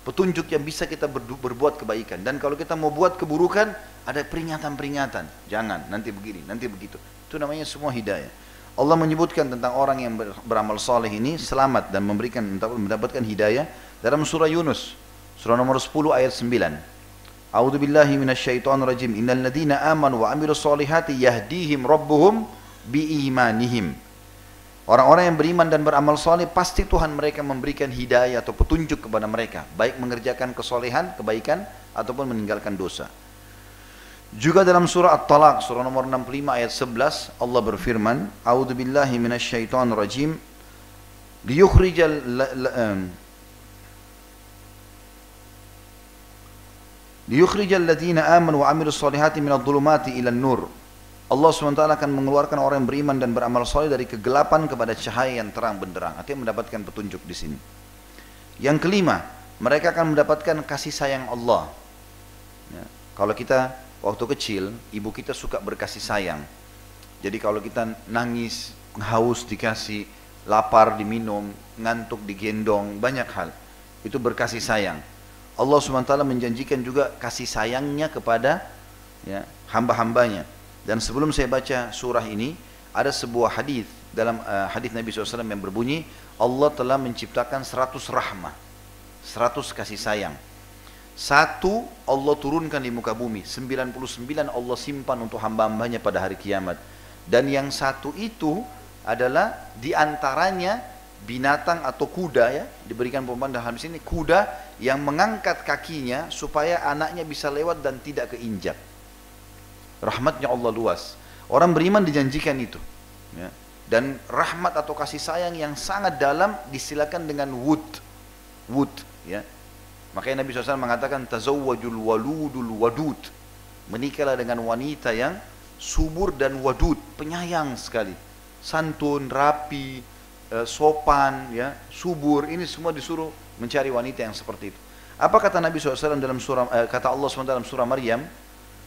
Petunjuk yang bisa kita berbuat kebaikan. Dan kalau kita mau buat keburukan, ada peringatan-peringatan. Jangan, nanti begini, nanti begitu. Itu namanya semua hidayah. Allah menyebutkan tentang orang yang beramal soleh ini selamat dan memberikan mendapatkan hidayah dalam surah Yunus surah nomor 10 ayat 9 A'udzu billahi minasyaitonir rajim. Innal ladzina amanu wa amilus solihati yahdihim rabbuhum biimanihim. Orang-orang yang beriman dan beramal soleh pasti Tuhan mereka memberikan hidayah atau petunjuk kepada mereka, baik mengerjakan kesolehan, kebaikan ataupun meninggalkan dosa. Juga dalam surah At-Talaq surah nomor 65 ayat 11 Allah berfirman, A'udzu billahi minasyaitonir rajim. Liyukhrijal liyukhrijal ladzina amanu wa amilus solihati minadh dhulumati ilan nur Allah SWT akan mengeluarkan orang yang beriman dan beramal soleh dari kegelapan kepada cahaya yang terang benderang. Artinya mendapatkan petunjuk di sini. Yang kelima, mereka akan mendapatkan kasih sayang Allah. Ya. Kalau kita waktu kecil, ibu kita suka berkasih sayang. Jadi kalau kita nangis, haus dikasih, lapar diminum, ngantuk digendong, banyak hal. Itu berkasih sayang. Allah SWT menjanjikan juga kasih sayangnya kepada ya, hamba-hambanya. Dan sebelum saya baca surah ini, ada sebuah hadis dalam uh, hadis Nabi SAW yang berbunyi, Allah telah menciptakan 100 rahmah, 100 kasih sayang. Satu Allah turunkan di muka bumi, 99 Allah simpan untuk hamba-hambanya pada hari kiamat. Dan yang satu itu adalah di antaranya binatang atau kuda ya diberikan perumpamaan dalam sini kuda yang mengangkat kakinya supaya anaknya bisa lewat dan tidak keinjak rahmatnya Allah luas Orang beriman dijanjikan itu. Ya. Dan rahmat atau kasih sayang yang sangat dalam disilakan dengan wud. Wud. Ya. Makanya Nabi SAW mengatakan tazawwajul waludul wadud. Menikahlah dengan wanita yang subur dan wadud, penyayang sekali. Santun, rapi, eh, sopan, ya, subur. Ini semua disuruh mencari wanita yang seperti itu. Apa kata Nabi SAW dalam surah eh, kata Allah SWT dalam surah Maryam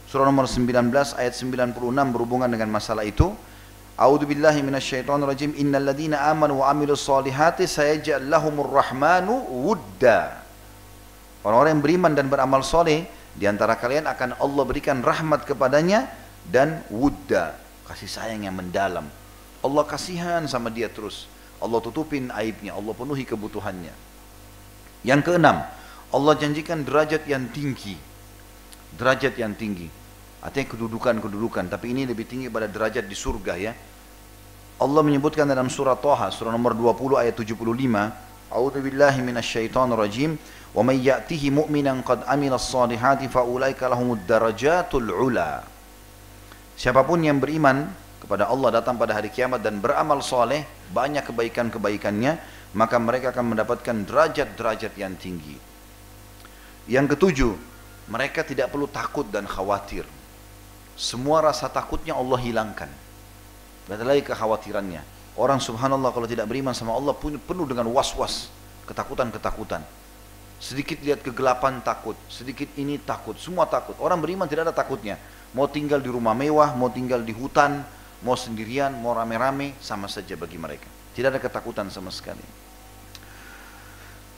surah nomor 19 ayat 96 berhubungan dengan masalah itu. A'udzu billahi minasyaitonir rajim. Innal ladzina amanu wa amilus solihati sayaj'al lahumur rahmanu wudda. Orang-orang yang beriman dan beramal soleh di antara kalian akan Allah berikan rahmat kepadanya dan wudda, kasih sayang yang mendalam. Allah kasihan sama dia terus. Allah tutupin aibnya, Allah penuhi kebutuhannya. Yang keenam, Allah janjikan derajat yang tinggi. Derajat yang tinggi. Artinya kedudukan-kedudukan. Tapi ini lebih tinggi pada derajat di surga ya. Allah menyebutkan dalam surah Toha, surah nomor 20 ayat 75. A'udhu billahi minasyaitonir rajim. Wa may ya'tihi mu'minan qad as-salihati fa lahumud darajatul ula. Siapa pun yang beriman kepada Allah datang pada hari kiamat dan beramal soleh, banyak kebaikan-kebaikannya, maka mereka akan mendapatkan derajat-derajat yang tinggi. Yang ketujuh, mereka tidak perlu takut dan khawatir. Semua rasa takutnya Allah hilangkan. Tidak lagi kekhawatirannya. Orang subhanallah kalau tidak beriman sama Allah penuh dengan was-was, ketakutan-ketakutan. Sedikit lihat kegelapan takut, sedikit ini takut, semua takut. Orang beriman tidak ada takutnya. Mau tinggal di rumah mewah, mau tinggal di hutan, mau sendirian, mau rame-rame, sama saja bagi mereka. Tidak ada ketakutan sama sekali.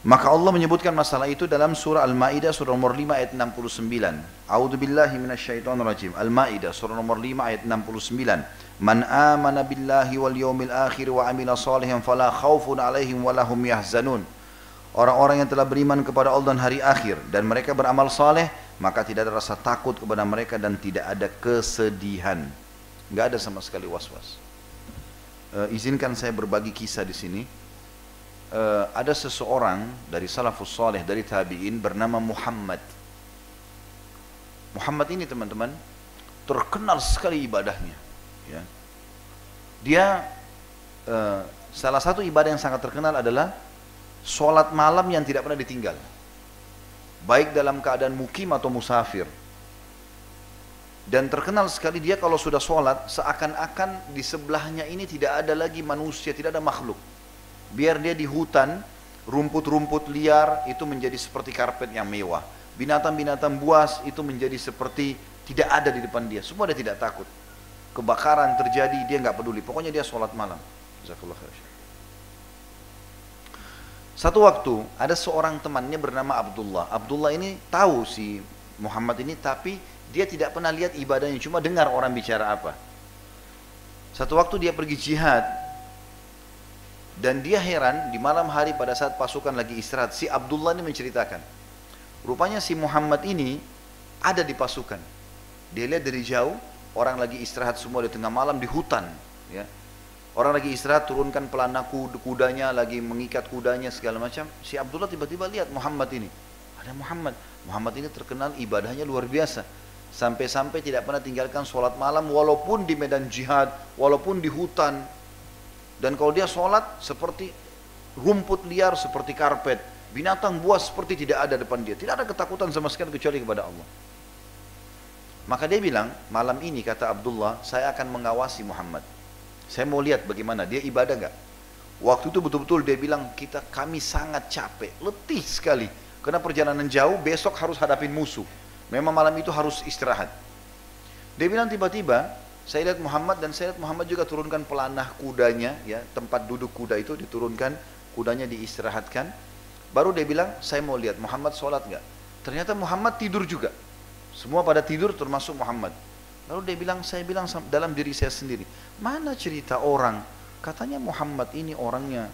Maka Allah menyebutkan masalah itu dalam surah Al-Maidah surah nomor 5 ayat 69. A'udzu billahi minasyaitonir rajim. Al-Maidah surah nomor 5 ayat 69. Man amana billahi wal yawmil akhir wa amila salihan fala khaufun alaihim wa lahum yahzanun. Orang-orang yang telah beriman kepada Allah dan hari akhir dan mereka beramal saleh, maka tidak ada rasa takut kepada mereka dan tidak ada kesedihan. Enggak ada sama sekali was-was. Uh, izinkan saya berbagi kisah di sini uh, ada seseorang dari salafus saleh dari tabi'in bernama Muhammad. Muhammad ini teman-teman terkenal sekali ibadahnya. Ya. Dia uh, salah satu ibadah yang sangat terkenal adalah sholat malam yang tidak pernah ditinggal. Baik dalam keadaan mukim atau musafir. Dan terkenal sekali dia kalau sudah sholat seakan-akan di sebelahnya ini tidak ada lagi manusia, tidak ada makhluk biar dia di hutan rumput-rumput liar itu menjadi seperti karpet yang mewah. Binatang-binatang buas itu menjadi seperti tidak ada di depan dia. Semua dia tidak takut. Kebakaran terjadi dia nggak peduli. Pokoknya dia sholat malam. Satu waktu ada seorang temannya bernama Abdullah. Abdullah ini tahu si Muhammad ini tapi dia tidak pernah lihat ibadahnya cuma dengar orang bicara apa. Satu waktu dia pergi jihad dan dia heran di malam hari pada saat pasukan lagi istirahat, si Abdullah ini menceritakan. Rupanya si Muhammad ini ada di pasukan. Dia lihat dari jauh, orang lagi istirahat semua di tengah malam di hutan. Ya. Orang lagi istirahat, turunkan pelana kudanya, lagi mengikat kudanya segala macam. Si Abdullah tiba-tiba lihat Muhammad ini. Ada Muhammad. Muhammad ini terkenal ibadahnya luar biasa. Sampai-sampai tidak pernah tinggalkan sholat malam walaupun di medan jihad, walaupun di hutan, dan kalau dia sholat seperti rumput liar seperti karpet. Binatang buas seperti tidak ada depan dia. Tidak ada ketakutan sama sekali kecuali kepada Allah. Maka dia bilang, malam ini kata Abdullah, saya akan mengawasi Muhammad. Saya mau lihat bagaimana dia ibadah nggak. Waktu itu betul-betul dia bilang kita kami sangat capek, letih sekali. Karena perjalanan jauh, besok harus hadapin musuh. Memang malam itu harus istirahat. Dia bilang tiba-tiba saya lihat Muhammad dan saya lihat Muhammad juga turunkan pelanah kudanya, ya tempat duduk kuda itu diturunkan, kudanya diistirahatkan. Baru dia bilang, saya mau lihat Muhammad sholat nggak? Ternyata Muhammad tidur juga. Semua pada tidur termasuk Muhammad. Lalu dia bilang, saya bilang dalam diri saya sendiri, mana cerita orang? Katanya Muhammad ini orangnya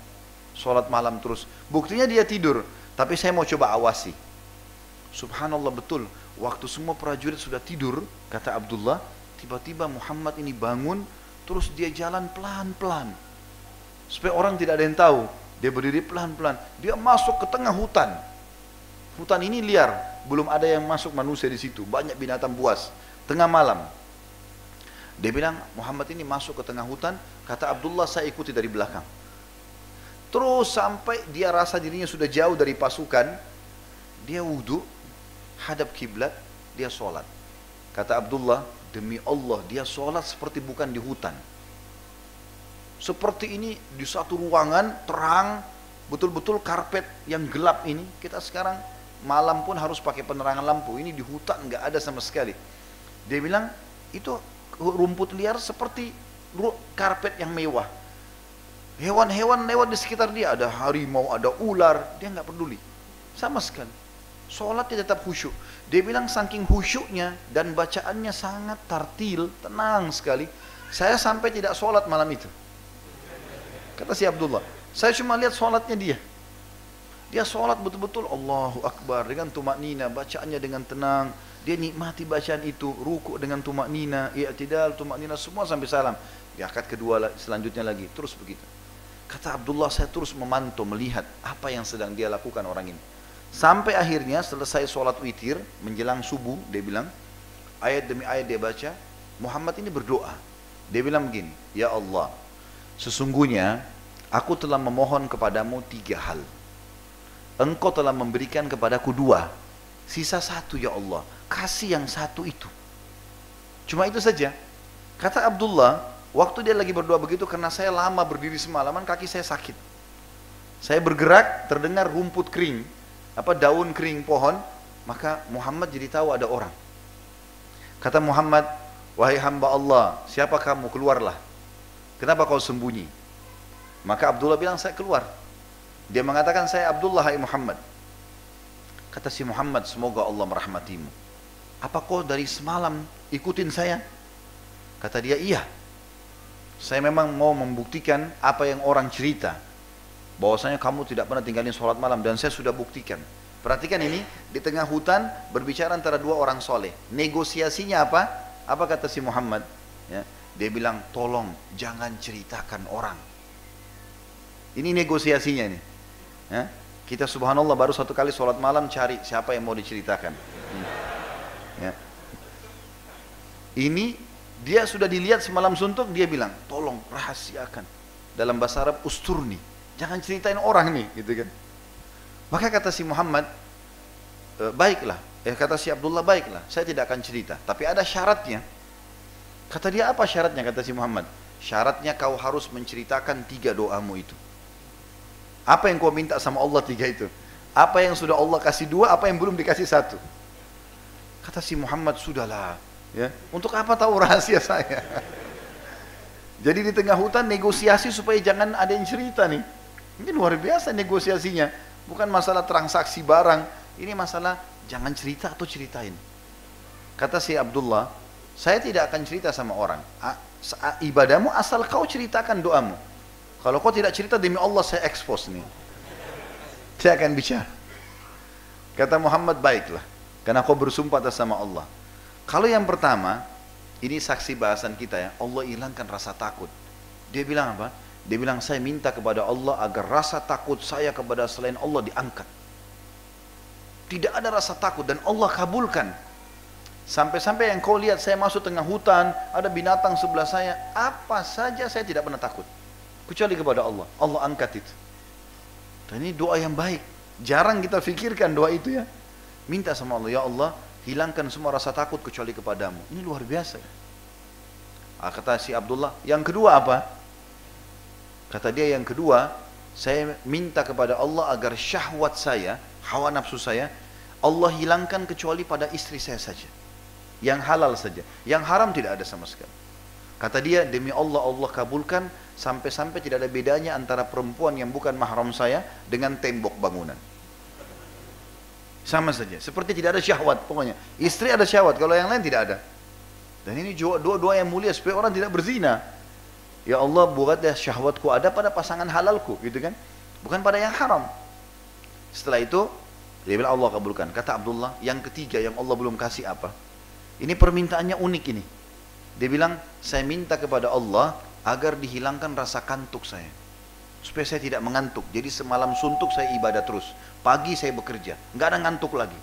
sholat malam terus. Buktinya dia tidur, tapi saya mau coba awasi. Subhanallah betul, waktu semua prajurit sudah tidur, kata Abdullah, Tiba-tiba Muhammad ini bangun, terus dia jalan pelan-pelan. Supaya orang tidak ada yang tahu. Dia berdiri pelan-pelan. Dia masuk ke tengah hutan. Hutan ini liar, belum ada yang masuk manusia di situ. Banyak binatang buas. Tengah malam. Dia bilang Muhammad ini masuk ke tengah hutan, kata Abdullah saya ikuti dari belakang. Terus sampai dia rasa dirinya sudah jauh dari pasukan, dia wudhu, hadap kiblat, dia sholat. Kata Abdullah, demi Allah dia sholat seperti bukan di hutan. Seperti ini di satu ruangan terang, betul-betul karpet yang gelap ini, kita sekarang malam pun harus pakai penerangan lampu. Ini di hutan nggak ada sama sekali. Dia bilang itu rumput liar seperti karpet yang mewah. Hewan-hewan lewat di sekitar dia, ada harimau, ada ular, dia nggak peduli. Sama sekali. Sholatnya tetap khusyuk. Dia bilang saking khusyuknya dan bacaannya sangat tartil, tenang sekali. Saya sampai tidak sholat malam itu. Kata si Abdullah, saya cuma lihat sholatnya dia. Dia sholat betul-betul Allahu Akbar dengan tumak nina, bacaannya dengan tenang. Dia nikmati bacaan itu, ruku dengan tumak nina, i'tidal, tumak nina, semua sampai salam. Di akad kedua selanjutnya lagi, terus begitu. Kata Abdullah, saya terus memantau, melihat apa yang sedang dia lakukan orang ini. Sampai akhirnya selesai sholat witir, menjelang subuh, dia bilang, ayat demi ayat dia baca, Muhammad ini berdoa. Dia bilang begini, Ya Allah, sesungguhnya aku telah memohon kepadamu tiga hal. Engkau telah memberikan kepadaku dua, sisa satu ya Allah, kasih yang satu itu. Cuma itu saja. Kata Abdullah, Waktu dia lagi berdoa begitu karena saya lama berdiri semalaman kaki saya sakit. Saya bergerak terdengar rumput kering, apa daun kering pohon, maka Muhammad jadi tahu ada orang. Kata Muhammad, wahai hamba Allah, siapa kamu keluarlah. Kenapa kau sembunyi? Maka Abdullah bilang saya keluar. Dia mengatakan saya Abdullah hai Muhammad. Kata si Muhammad, semoga Allah merahmatimu. Apa kau dari semalam ikutin saya? Kata dia, iya. Saya memang mau membuktikan apa yang orang cerita. Bahwasanya kamu tidak pernah tinggalin sholat malam dan saya sudah buktikan. Perhatikan ini, di tengah hutan berbicara antara dua orang soleh. Negosiasinya apa? Apa kata si Muhammad? Ya, dia bilang, tolong jangan ceritakan orang. Ini negosiasinya ini. Ya, kita subhanallah baru satu kali sholat malam cari siapa yang mau diceritakan. Hmm. Ya. Ini dia sudah dilihat semalam suntuk, dia bilang, tolong rahasiakan. Dalam bahasa Arab, usturni. Jangan ceritain orang nih, gitu kan. Maka kata si Muhammad, e, baiklah. Eh, kata si Abdullah, baiklah. Saya tidak akan cerita. Tapi ada syaratnya. Kata dia, apa syaratnya? Kata si Muhammad. Syaratnya kau harus menceritakan tiga doamu itu. Apa yang kau minta sama Allah tiga itu? Apa yang sudah Allah kasih dua, apa yang belum dikasih satu? Kata si Muhammad, sudahlah Ya, untuk apa tahu rahasia saya? Jadi di tengah hutan negosiasi supaya jangan ada yang cerita nih. Ini luar biasa negosiasinya. Bukan masalah transaksi barang. Ini masalah jangan cerita atau ceritain. Kata si Abdullah, saya tidak akan cerita sama orang. Ibadahmu asal kau ceritakan doamu. Kalau kau tidak cerita demi Allah saya expose nih. Saya akan bicara. Kata Muhammad baiklah. Karena kau bersumpah atas sama Allah. Kalau yang pertama, ini saksi bahasan kita ya, Allah hilangkan rasa takut. Dia bilang apa? Dia bilang saya minta kepada Allah agar rasa takut saya kepada selain Allah diangkat. Tidak ada rasa takut dan Allah kabulkan. Sampai-sampai yang kau lihat saya masuk tengah hutan, ada binatang sebelah saya, apa saja saya tidak pernah takut. Kecuali kepada Allah. Allah angkat itu. Dan ini doa yang baik. Jarang kita fikirkan doa itu ya. Minta sama Allah, ya Allah, hilangkan semua rasa takut kecuali kepadamu. Ini luar biasa. Ah, kata si Abdullah, yang kedua apa? Kata dia yang kedua, saya minta kepada Allah agar syahwat saya, hawa nafsu saya, Allah hilangkan kecuali pada istri saya saja. Yang halal saja. Yang haram tidak ada sama sekali. Kata dia, demi Allah Allah kabulkan sampai-sampai tidak ada bedanya antara perempuan yang bukan mahram saya dengan tembok bangunan. Sama saja. Seperti tidak ada syahwat pokoknya. Istri ada syahwat, kalau yang lain tidak ada. Dan ini doa-doa yang mulia supaya orang tidak berzina. Ya Allah buat ya syahwatku ada pada pasangan halalku gitu kan. Bukan pada yang haram. Setelah itu dia bilang Allah kabulkan. Kata Abdullah, yang ketiga yang Allah belum kasih apa? Ini permintaannya unik ini. Dia bilang, saya minta kepada Allah agar dihilangkan rasa kantuk saya supaya saya tidak mengantuk. Jadi semalam suntuk saya ibadah terus. Pagi saya bekerja, nggak ada ngantuk lagi.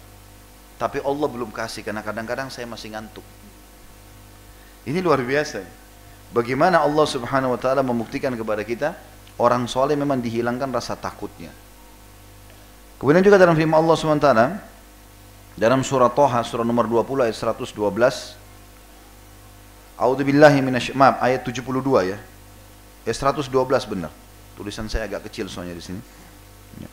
Tapi Allah belum kasih karena kadang-kadang saya masih ngantuk. Ini luar biasa. Bagaimana Allah Subhanahu wa taala membuktikan kepada kita orang soleh memang dihilangkan rasa takutnya. Kemudian juga dalam firman Allah Subhanahu wa taala dalam surah Toha surah nomor 20 ayat 112 A'udzu billahi minasy maaf ayat 72 ya. Ya 112 benar. Tulisan saya agak kecil soalnya di sini. Ya.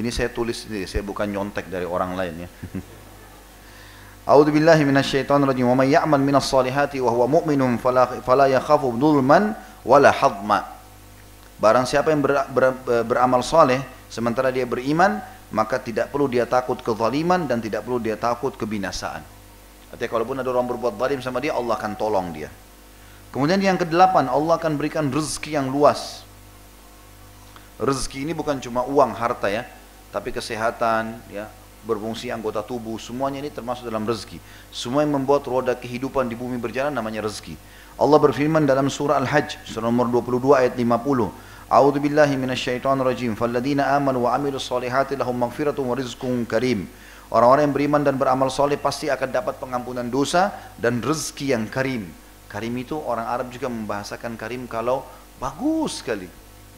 Ini saya tulis sendiri, saya bukan nyontek dari orang lain ya. A'udzu billahi minasyaitonir rajim. Wa may ya'mal minas solihati wa huwa mu'minun fala fala yakhafu dhulman wala hadma. Barang siapa yang ber, ber, beramal soleh sementara dia beriman, maka tidak perlu dia takut kezaliman dan tidak perlu dia takut kebinasaan. Artinya kalaupun ada orang berbuat zalim sama dia, Allah akan tolong dia. Kemudian yang kedelapan, Allah akan berikan rezeki yang luas. Rezeki ini bukan cuma uang, harta ya, tapi kesehatan, ya, berfungsi anggota tubuh, semuanya ini termasuk dalam rezeki. Semua yang membuat roda kehidupan di bumi berjalan namanya rezeki. Allah berfirman dalam surah Al-Hajj, surah nomor 22 ayat 50. A'udzu billahi minasyaitonir rajim. Falladzina amanu wa amilus solihati lahum maghfiratun wa rizqun karim. Orang-orang yang beriman dan beramal soleh pasti akan dapat pengampunan dosa dan rezeki yang karim. Karim itu orang Arab juga membahasakan karim kalau bagus sekali.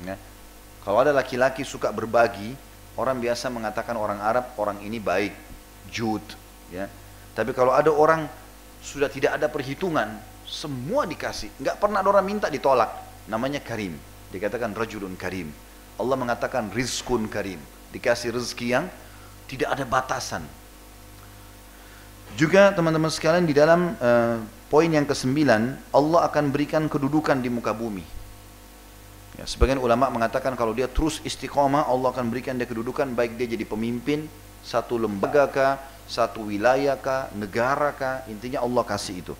Ya. Kalau ada laki-laki suka berbagi, Orang biasa mengatakan orang Arab, orang ini baik, jud. Ya. Tapi kalau ada orang sudah tidak ada perhitungan, semua dikasih. Nggak pernah ada orang minta ditolak. Namanya karim. Dikatakan rajulun karim. Allah mengatakan rizkun karim. Dikasih rezeki yang tidak ada batasan. Juga teman-teman sekalian di dalam uh, poin yang kesembilan, Allah akan berikan kedudukan di muka bumi. Ya, sebagian ulama mengatakan kalau dia terus istiqomah, Allah akan berikan dia kedudukan baik dia jadi pemimpin satu lembaga kah, satu wilayah kah, negara kah, intinya Allah kasih itu.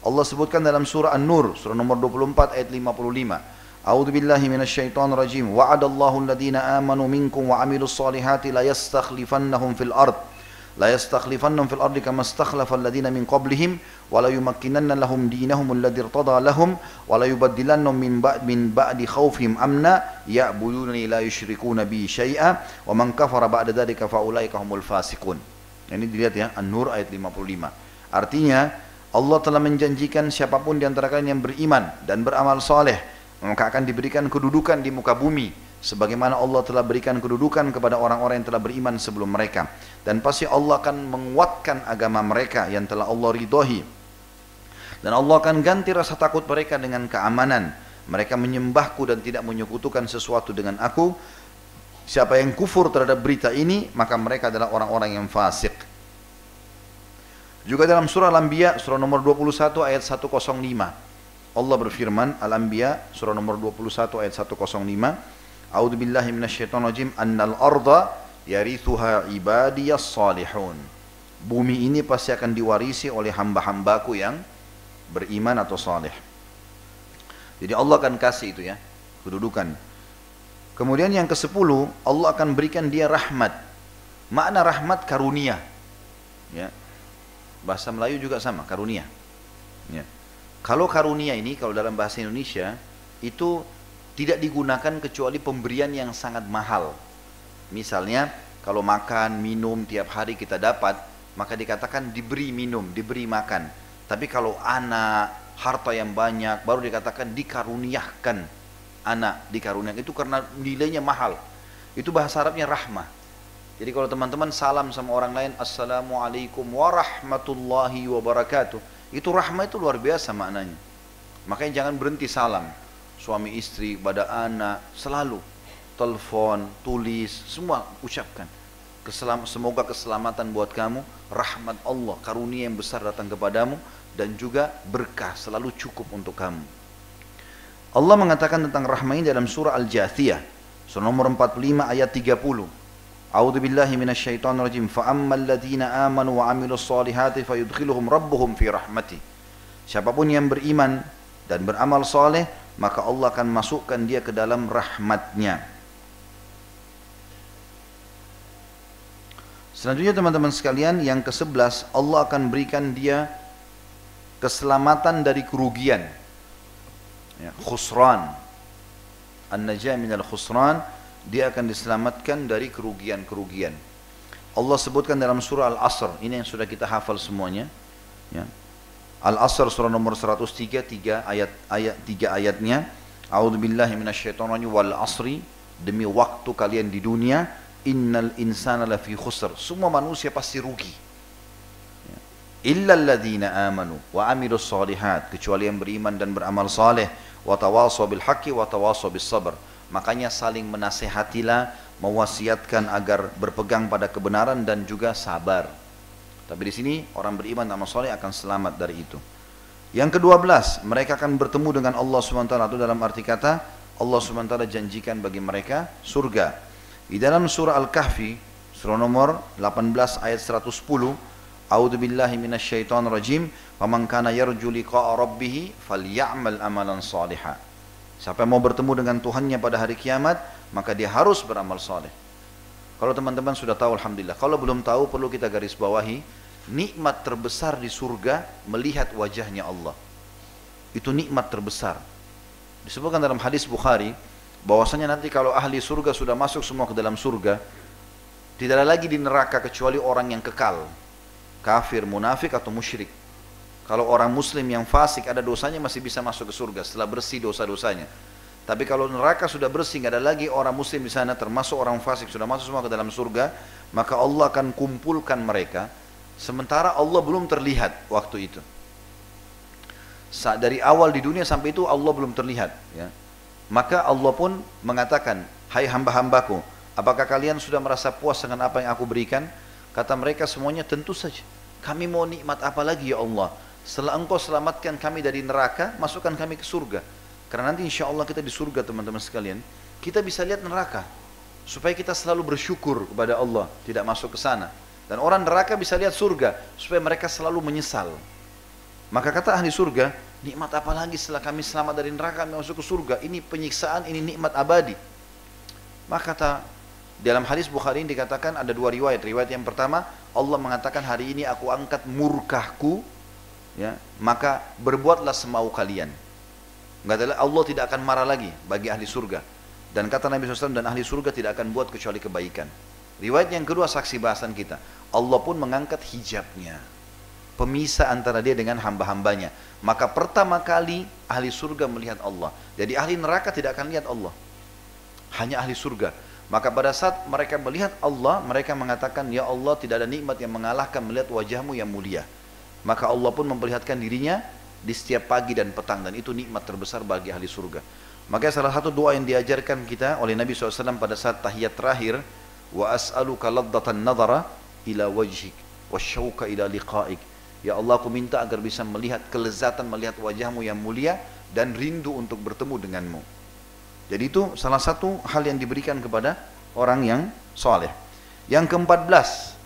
Allah sebutkan dalam surah An-Nur, surah nomor 24 ayat 55. A'udzu billahi minasyaitonir rajim. Wa'adallahu alladhina amanu minkum wa 'amilus solihati la yastakhlifannahum fil لا يستخلفنهم في الأرض كما استخلف الذين من قبلهم ولا يمكنن لهم دينهم الذي ارتضى لهم ولا يبدلنهم من بعد, من بعد خوفهم أمنا يعبدونني لا يشركون بي شيئا ومن كفر بعد ذلك فأولئك هم الفاسقون يعني dilihat ya An-Nur ayat 55 artinya Allah telah menjanjikan siapa pun di antara kalian yang beriman dan beramal soleh maka akan diberikan kedudukan di muka bumi sebagaimana Allah telah berikan kedudukan kepada orang-orang yang telah beriman sebelum mereka. Dan pasti Allah akan menguatkan agama mereka yang telah Allah ridhoi dan Allah akan ganti rasa takut mereka dengan keamanan. Mereka menyembahku dan tidak menyekutukan sesuatu dengan aku. Siapa yang kufur terhadap berita ini maka mereka adalah orang-orang yang fasik. Juga dalam surah Al-Anbiya surah nomor 21 ayat 105 Allah berfirman Al-Anbiya surah nomor 21 ayat 105 A'udzu billahi minasyaitonir rajim annal arda yarithuha ibadiyas salihun. Bumi ini pasti akan diwarisi oleh hamba-hambaku yang beriman atau saleh. Jadi Allah akan kasih itu ya, kedudukan. Kemudian yang ke-10, Allah akan berikan dia rahmat. Makna rahmat karunia. Ya. Bahasa Melayu juga sama, karunia. Ya. Kalau karunia ini kalau dalam bahasa Indonesia itu tidak digunakan kecuali pemberian yang sangat mahal. Misalnya kalau makan, minum tiap hari kita dapat, maka dikatakan diberi minum, diberi makan. Tapi kalau anak, harta yang banyak, baru dikatakan dikaruniakan. Anak dikaruniakan itu karena nilainya mahal. Itu bahasa Arabnya rahmah. Jadi kalau teman-teman salam sama orang lain, Assalamualaikum warahmatullahi wabarakatuh. Itu rahmah itu luar biasa maknanya. Makanya jangan berhenti salam suami istri, kepada anak, selalu telepon, tulis, semua ucapkan. Keselam, semoga keselamatan buat kamu, rahmat Allah, karunia yang besar datang kepadamu, dan juga berkah selalu cukup untuk kamu. Allah mengatakan tentang rahmat ini dalam surah Al-Jathiyah, surah nomor 45 ayat 30. A'udzu billahi minasyaitonir rajim. Fa ammal ladzina amanu wa amilus solihati fayudkhiluhum rabbuhum fi rahmati. Siapa pun yang beriman dan beramal soleh, maka Allah akan masukkan dia ke dalam rahmatnya. Selanjutnya teman-teman sekalian yang ke-11 Allah akan berikan dia keselamatan dari kerugian. Ya, khusran. An-najah minal khusran dia akan diselamatkan dari kerugian-kerugian. Allah sebutkan dalam surah Al-Asr, ini yang sudah kita hafal semuanya. Ya. Al-Asr surah nomor 103 tiga ayat ayat tiga ayatnya. A'udzubillahi minasyaitonir wal asri demi waktu kalian di dunia innal insana lafi khusr. Semua manusia pasti rugi. Ya. Illa alladzina amanu wa amilus solihat kecuali yang beriman dan beramal saleh wa tawasaw bil haqqi wa tawasaw bis sabr. Makanya saling menasehatilah, mewasiatkan agar berpegang pada kebenaran dan juga sabar. Tapi di sini orang beriman dan soleh akan selamat dari itu. Yang kedua belas, mereka akan bertemu dengan Allah SWT itu dalam arti kata Allah SWT janjikan bagi mereka surga. Di dalam surah Al-Kahfi, surah nomor 18 ayat 110, A'udzu billahi minasyaitonir rajim, "Faman yarju liqa'a rabbih falyamal amalan salihah." Siapa yang mau bertemu dengan Tuhannya pada hari kiamat, maka dia harus beramal saleh. Kalau teman-teman sudah tahu Alhamdulillah. Kalau belum tahu perlu kita garis bawahi nikmat terbesar di surga melihat wajahnya Allah. Itu nikmat terbesar. Disebutkan dalam hadis Bukhari bahwasanya nanti kalau ahli surga sudah masuk semua ke dalam surga, tidak ada lagi di neraka kecuali orang yang kekal. Kafir, munafik atau musyrik. Kalau orang muslim yang fasik ada dosanya masih bisa masuk ke surga setelah bersih dosa-dosanya. Tapi kalau neraka sudah bersih, nggak ada lagi orang muslim di sana, termasuk orang fasik sudah masuk semua ke dalam surga, maka Allah akan kumpulkan mereka Sementara Allah belum terlihat waktu itu. Saat dari awal di dunia sampai itu Allah belum terlihat. Ya. Maka Allah pun mengatakan, Hai hamba-hambaku, apakah kalian sudah merasa puas dengan apa yang aku berikan? Kata mereka semuanya tentu saja. Kami mau nikmat apa lagi ya Allah? Setelah engkau selamatkan kami dari neraka, masukkan kami ke surga. Karena nanti insya Allah kita di surga teman-teman sekalian, kita bisa lihat neraka. Supaya kita selalu bersyukur kepada Allah, tidak masuk ke sana. Dan orang neraka bisa lihat surga supaya mereka selalu menyesal. Maka kata ahli surga, nikmat apa lagi setelah kami selamat dari neraka kami masuk ke surga? Ini penyiksaan, ini nikmat abadi. Maka kata dalam hadis Bukhari ini dikatakan ada dua riwayat. Riwayat yang pertama, Allah mengatakan hari ini aku angkat murkahku, ya, maka berbuatlah semau kalian. Enggak Allah tidak akan marah lagi bagi ahli surga. Dan kata Nabi SAW dan ahli surga tidak akan buat kecuali kebaikan. Riwayat yang kedua saksi bahasan kita. Allah pun mengangkat hijabnya. Pemisah antara dia dengan hamba-hambanya. Maka pertama kali ahli surga melihat Allah. Jadi ahli neraka tidak akan lihat Allah. Hanya ahli surga. Maka pada saat mereka melihat Allah, mereka mengatakan, Ya Allah tidak ada nikmat yang mengalahkan melihat wajahmu yang mulia. Maka Allah pun memperlihatkan dirinya di setiap pagi dan petang. Dan itu nikmat terbesar bagi ahli surga. Maka salah satu doa yang diajarkan kita oleh Nabi SAW pada saat tahiyat terakhir, wa as'aluka laddatan nadhara ila wajhik wa syauka ila liqa'ik ya Allah aku minta agar bisa melihat kelezatan melihat wajahmu yang mulia dan rindu untuk bertemu denganmu jadi itu salah satu hal yang diberikan kepada orang yang soleh yang keempat belas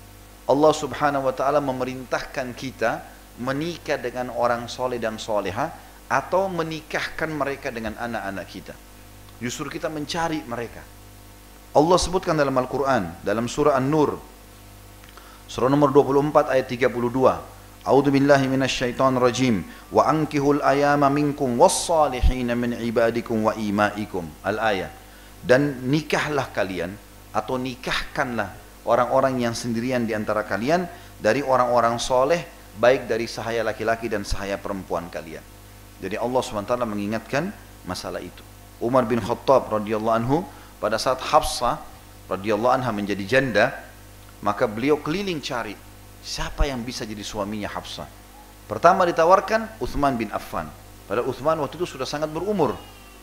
Allah subhanahu wa ta'ala memerintahkan kita menikah dengan orang soleh dan soleha atau menikahkan mereka dengan anak-anak kita justru kita mencari mereka Allah sebutkan dalam Al-Quran, dalam surah An-Nur, surah nomor 24 ayat 32. A'udzu billahi minasyaitonir rajim wa ankihul ayama minkum was-salihin min ibadikum wa imaikum. Al-ayat. Dan nikahlah kalian atau nikahkanlah orang-orang yang sendirian di antara kalian dari orang-orang soleh baik dari sahaya laki-laki dan sahaya perempuan kalian. Jadi Allah SWT mengingatkan masalah itu. Umar bin Khattab radhiyallahu anhu pada saat Hafsah radhiyallahu anha menjadi janda, maka beliau keliling cari siapa yang bisa jadi suaminya Hafsah. Pertama ditawarkan Uthman bin Affan. Pada Uthman waktu itu sudah sangat berumur,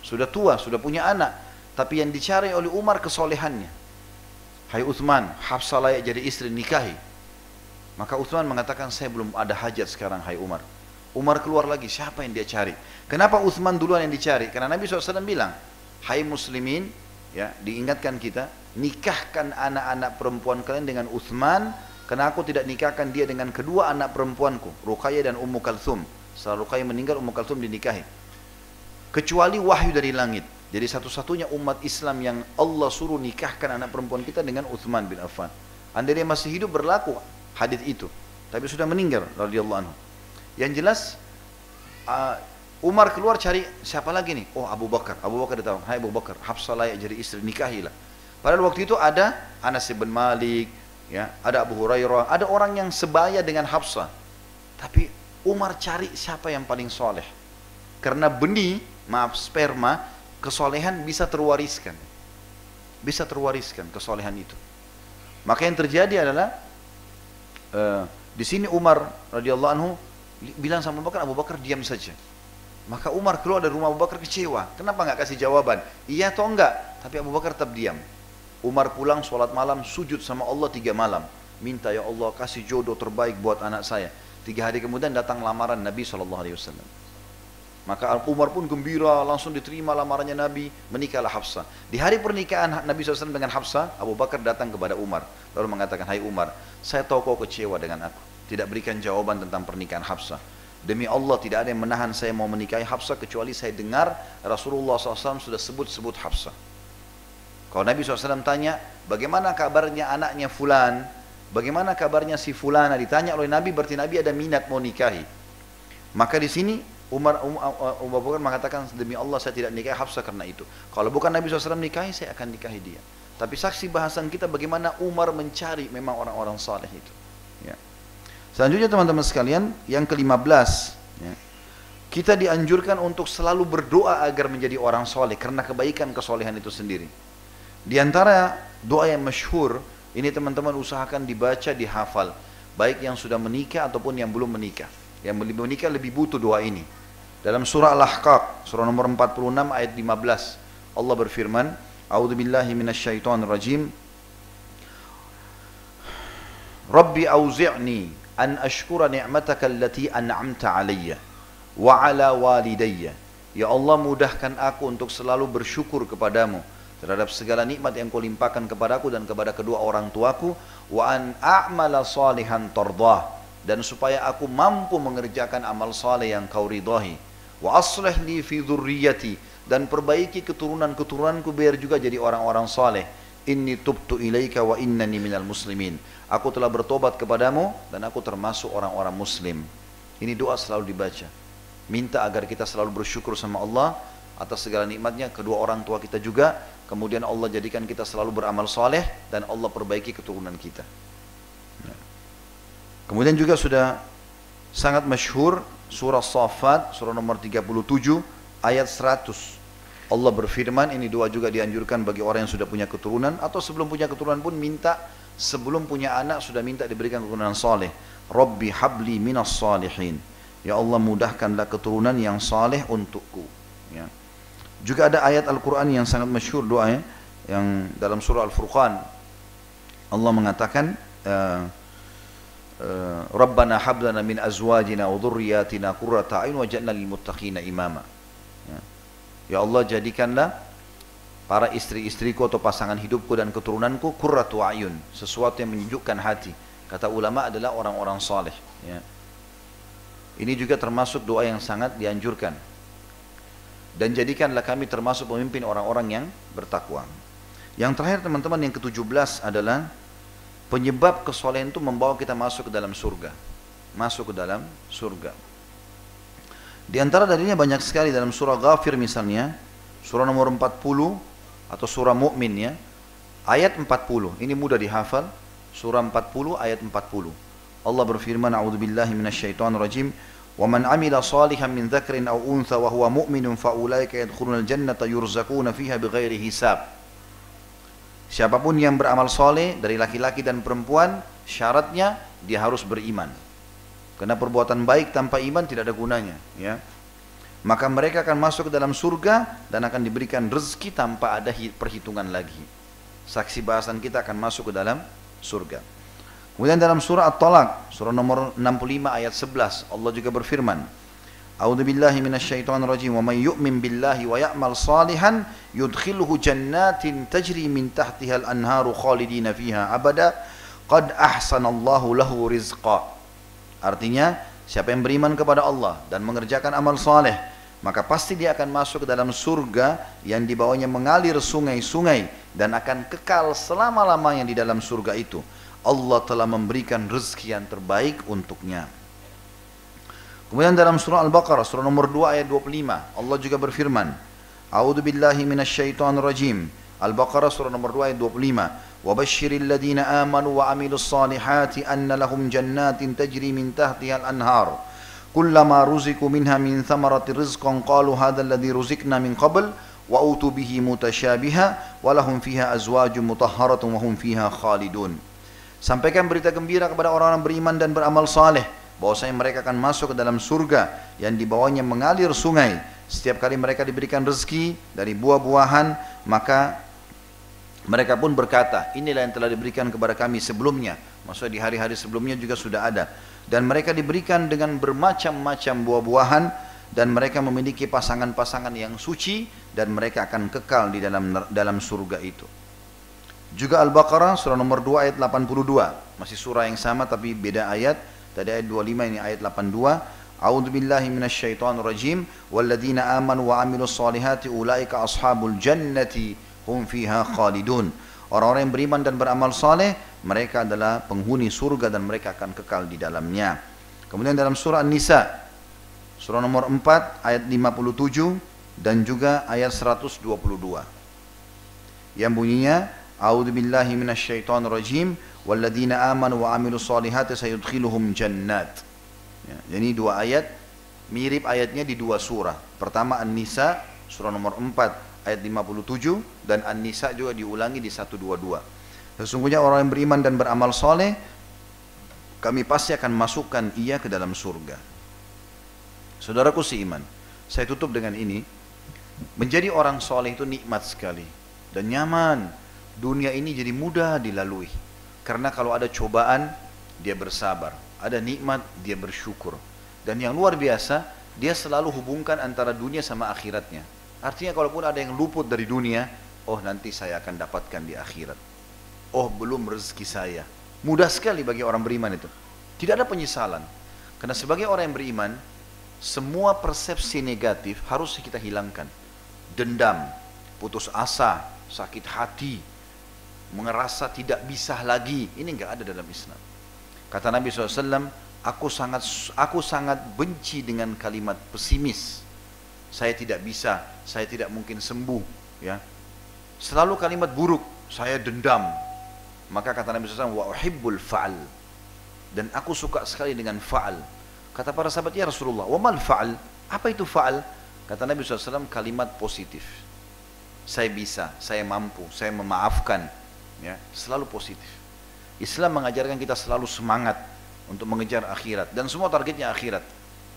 sudah tua, sudah punya anak. Tapi yang dicari oleh Umar kesolehannya. Hai Uthman, Hafsah layak jadi istri nikahi. Maka Uthman mengatakan saya belum ada hajat sekarang hai Umar. Umar keluar lagi, siapa yang dia cari? Kenapa Uthman duluan yang dicari? Karena Nabi SAW bilang, Hai muslimin, ya diingatkan kita nikahkan anak-anak perempuan kalian dengan Uthman karena aku tidak nikahkan dia dengan kedua anak perempuanku Ruqayyah dan Ummu Kalthum setelah Ruqayyah meninggal Ummu Kalthum dinikahi kecuali wahyu dari langit jadi satu-satunya umat Islam yang Allah suruh nikahkan anak perempuan kita dengan Uthman bin Affan andai dia masih hidup berlaku hadis itu tapi sudah meninggal radhiyallahu anhu yang jelas uh, Umar keluar cari siapa lagi nih? Oh Abu Bakar. Abu Bakar datang. Hai Abu Bakar, Hafsah layak jadi istri nikahilah. Padahal waktu itu ada Anas bin Malik, ya, ada Abu Hurairah, ada orang yang sebaya dengan Hafsah. Tapi Umar cari siapa yang paling soleh. Karena benih, maaf sperma, kesolehan bisa terwariskan. Bisa terwariskan kesolehan itu. Maka yang terjadi adalah uh, di sini Umar radhiyallahu anhu bilang sama Abu Bakar, Abu Bakar diam saja. Maka Umar keluar dari rumah Abu Bakar kecewa. Kenapa nggak kasih jawaban? Iya atau enggak? Tapi Abu Bakar tetap diam. Umar pulang sholat malam, sujud sama Allah tiga malam. Minta ya Allah kasih jodoh terbaik buat anak saya. Tiga hari kemudian datang lamaran Nabi SAW. Maka Umar pun gembira, langsung diterima lamarannya Nabi, menikahlah Hafsah. Di hari pernikahan Nabi SAW dengan Hafsah, Abu Bakar datang kepada Umar, lalu mengatakan, Hai Umar, saya tahu kau kecewa dengan aku, tidak berikan jawaban tentang pernikahan Hafsah. Demi Allah tidak ada yang menahan saya mau menikahi Hafsah kecuali saya dengar Rasulullah SAW sudah sebut-sebut Hafsah. Kalau Nabi SAW tanya, bagaimana kabarnya anaknya Fulan, bagaimana kabarnya si Fulana, ditanya oleh Nabi, berarti Nabi ada minat mau nikahi. Maka di sini Umar um, Umar Bakar mengatakan demi Allah saya tidak nikahi Hafsah karena itu. Kalau bukan Nabi SAW nikahi, saya akan nikahi dia. Tapi saksi bahasan kita bagaimana Umar mencari memang orang-orang saleh itu. Ya. Selanjutnya teman-teman sekalian, yang ke-15 ya. Kita dianjurkan untuk selalu berdoa agar menjadi orang soleh karena kebaikan kesolehan itu sendiri. Di antara doa yang masyhur, ini teman-teman usahakan dibaca, dihafal. Baik yang sudah menikah ataupun yang belum menikah. Yang belum menikah lebih butuh doa ini. Dalam surah Al-Ahqaq, surah nomor 46 ayat 15, Allah berfirman, A'udzu billahi minasyaitonir rajim. Rabbi auzi'ni an ashkura ni'mataka allati an'amta 'alayya wa 'ala walidayya. Ya Allah mudahkan aku untuk selalu bersyukur kepadamu terhadap segala nikmat yang kau limpahkan kepadaku dan kepada kedua orang tuaku wa an a'mala salihan tardah dan supaya aku mampu mengerjakan amal saleh yang kau ridhai wa aslih li fi dzurriyyati dan perbaiki keturunan-keturunanku biar juga jadi orang-orang saleh. Inni tubtu ilaika wa innani minal muslimin. Aku telah bertobat kepadamu dan aku termasuk orang-orang muslim. Ini doa selalu dibaca. Minta agar kita selalu bersyukur sama Allah atas segala nikmatnya kedua orang tua kita juga. Kemudian Allah jadikan kita selalu beramal saleh dan Allah perbaiki keturunan kita. Kemudian juga sudah sangat masyhur surah Safat, surah nomor 37, ayat 100. Allah berfirman, ini doa juga dianjurkan bagi orang yang sudah punya keturunan atau sebelum punya keturunan pun minta sebelum punya anak sudah minta diberikan keturunan saleh. Rabbi habli minas salihin. Ya Allah mudahkanlah keturunan yang saleh untukku. Ya. Juga ada ayat Al-Quran yang sangat masyhur doanya yang dalam surah Al-Furqan Allah mengatakan uh, Eh, Rabbana hablana min azwajina wa dhurriyyatina qurrata a'yun waj'alna lil muttaqina imama. Ya. Ya Allah jadikanlah para istri-istriku atau pasangan hidupku dan keturunanku qurratu a'yun, sesuatu yang menyejukkan hati. Kata ulama adalah orang-orang saleh, ya. Ini juga termasuk doa yang sangat dianjurkan. Dan jadikanlah kami termasuk pemimpin orang-orang yang bertakwa. Yang terakhir teman-teman yang ke-17 adalah Penyebab kesolehan itu membawa kita masuk ke dalam surga. Masuk ke dalam surga. Di antara dalilnya banyak sekali dalam surah Ghafir misalnya, surah nomor 40 atau surah Mukmin ya. Ayat 40, ini mudah dihafal. Surah 40 ayat 40. Allah berfirman, "A'udzubillahi minasyaitonirrajim. Wa man 'amila salihan min dzakarin aw untha wa huwa mu'minun fa ulaika yadkhulunal jannata yurzaquna hisab." Siapa pun yang beramal soleh dari laki-laki dan perempuan, syaratnya dia harus beriman. Karena perbuatan baik tanpa iman tidak ada gunanya. Ya. Maka mereka akan masuk ke dalam surga dan akan diberikan rezeki tanpa ada perhitungan lagi. Saksi bahasan kita akan masuk ke dalam surga. Kemudian dalam surah At-Talaq, surah nomor 65 ayat 11, Allah juga berfirman, A'udzu billahi minasyaitonir rajim. Wa may yu'min billahi wa ya'mal salihan yudkhilhu jannatin tajri min tahtiha al-anharu khalidina fiha abada. Qad ahsanallahu lahu rizqa. Artinya, siapa yang beriman kepada Allah dan mengerjakan amal saleh, maka pasti dia akan masuk ke dalam surga yang di bawahnya mengalir sungai-sungai dan akan kekal selama-lamanya di dalam surga itu. Allah telah memberikan rezeki yang terbaik untuknya. Kemudian dalam surah Al-Baqarah surah nomor 2 ayat 25 Allah juga berfirman A'udzu billahi Al-Baqarah surah nomor 2 ayat 25 وبشر الذين آمنوا وعملوا الصالحات أن لهم جنات تجري من تحتها الأنهار kullama ruziku minha min thamarati rizqan qalu hadha alladhi ruzikna min qabl wa utu bihi mutasyabiha wa lahum fiha azwajun mutahharatun wa hum fiha khalidun. Sampaikan berita gembira kepada orang-orang beriman dan beramal saleh bahwasanya mereka akan masuk ke dalam surga yang di bawahnya mengalir sungai. Setiap kali mereka diberikan rezeki dari buah-buahan, maka mereka pun berkata, inilah yang telah diberikan kepada kami sebelumnya. Maksudnya di hari-hari sebelumnya juga sudah ada. Dan mereka diberikan dengan bermacam-macam buah-buahan dan mereka memiliki pasangan-pasangan yang suci dan mereka akan kekal di dalam dalam surga itu. Juga Al-Baqarah surah nomor 2 ayat 82. Masih surah yang sama tapi beda ayat. Tadi ayat 25 ini ayat 82. A'udzu billahi minasyaitonir rajim. Walladzina amanu wa amilus solihati ulaika ashabul jannati hum fiha khalidun. Orang-orang yang beriman dan beramal saleh, mereka adalah penghuni surga dan mereka akan kekal di dalamnya. Kemudian dalam surah An-Nisa, surah nomor 4 ayat 57 dan juga ayat 122. Yang bunyinya, A'udzu billahi minasyaitonir rajim, walladzina amanu wa amilus solihati sayudkhiluhum jannat. Ya, jadi dua ayat mirip ayatnya di dua surah. Pertama An-Nisa surah nomor 4 ayat 57 dan An-Nisa juga diulangi di 122. Sesungguhnya orang yang beriman dan beramal soleh kami pasti akan masukkan ia ke dalam surga. Saudaraku iman, saya tutup dengan ini. Menjadi orang soleh itu nikmat sekali dan nyaman. Dunia ini jadi mudah dilalui. Karena kalau ada cobaan, dia bersabar. Ada nikmat, dia bersyukur. Dan yang luar biasa, dia selalu hubungkan antara dunia sama akhiratnya. Artinya kalaupun ada yang luput dari dunia, oh nanti saya akan dapatkan di akhirat. Oh belum rezeki saya. Mudah sekali bagi orang beriman itu. Tidak ada penyesalan. Karena sebagai orang yang beriman, semua persepsi negatif harus kita hilangkan. Dendam, putus asa, sakit hati, mengerasa tidak bisa lagi. Ini enggak ada dalam Islam. Kata Nabi SAW, aku sangat aku sangat benci dengan kalimat pesimis saya tidak bisa, saya tidak mungkin sembuh, ya. Selalu kalimat buruk, saya dendam. Maka kata Nabi SAW, wa uhibbul fa'al. Dan aku suka sekali dengan fa'al. Kata para sahabat, ya Rasulullah, wa mal fa'al? Apa itu fa'al? Kata Nabi SAW, kalimat positif. Saya bisa, saya mampu, saya memaafkan. Ya, selalu positif. Islam mengajarkan kita selalu semangat untuk mengejar akhirat dan semua targetnya akhirat.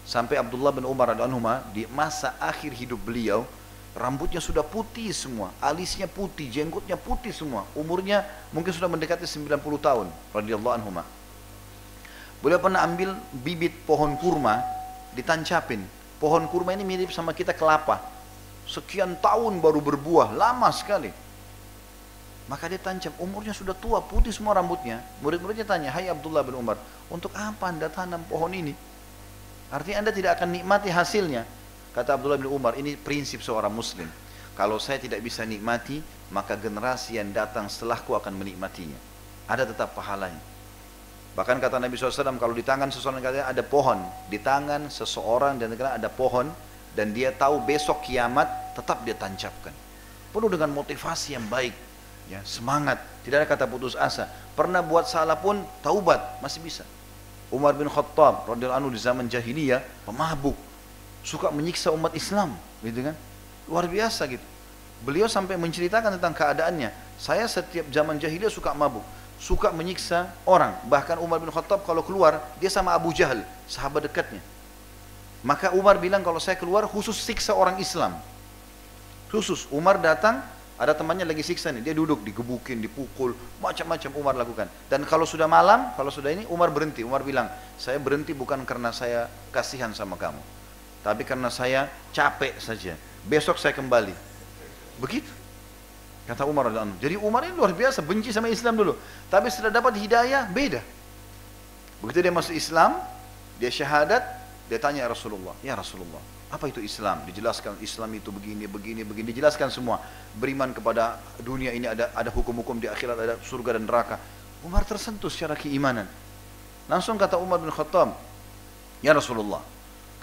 Sampai Abdullah bin Umar radhiyallahu di masa akhir hidup beliau, rambutnya sudah putih semua, alisnya putih, jenggotnya putih semua. Umurnya mungkin sudah mendekati 90 tahun radhiyallahu anhu. Beliau pernah ambil bibit pohon kurma, ditancapin. Pohon kurma ini mirip sama kita kelapa. Sekian tahun baru berbuah, lama sekali. Maka dia tancap, umurnya sudah tua, putih semua rambutnya. Murid-muridnya tanya, Hai Abdullah bin Umar, untuk apa anda tanam pohon ini? Artinya anda tidak akan nikmati hasilnya. Kata Abdullah bin Umar, ini prinsip seorang muslim. Kalau saya tidak bisa nikmati, maka generasi yang datang setelahku akan menikmatinya. Ada tetap pahalanya. Bahkan kata Nabi SAW, kalau di tangan seseorang katanya ada pohon. Di tangan seseorang dan negara ada pohon. Dan dia tahu besok kiamat, tetap dia tancapkan. Penuh dengan motivasi yang baik. Ya, semangat. Tidak ada kata putus asa. Pernah buat salah pun, taubat. Masih bisa. Umar bin Khattab anhu di zaman jahiliyah pemabuk, suka menyiksa umat Islam, gitu kan? Luar biasa gitu. Beliau sampai menceritakan tentang keadaannya. Saya setiap zaman jahiliyah suka mabuk, suka menyiksa orang. Bahkan Umar bin Khattab kalau keluar, dia sama Abu Jahal, sahabat dekatnya. Maka Umar bilang kalau saya keluar khusus siksa orang Islam. Khusus Umar datang ada temannya lagi siksa nih, dia duduk digebukin, dipukul, macam-macam Umar lakukan. Dan kalau sudah malam, kalau sudah ini Umar berhenti. Umar bilang, saya berhenti bukan karena saya kasihan sama kamu, tapi karena saya capek saja. Besok saya kembali. Begitu. Kata Umar Jadi Umar ini luar biasa, benci sama Islam dulu. Tapi setelah dapat hidayah, beda. Begitu dia masuk Islam, dia syahadat, dia tanya Rasulullah, ya Rasulullah, apa itu Islam? Dijelaskan Islam itu begini, begini, begini. Dijelaskan semua. Beriman kepada dunia ini ada ada hukum-hukum di akhirat, ada surga dan neraka. Umar tersentuh secara keimanan. Langsung kata Umar bin Khattab, Ya Rasulullah,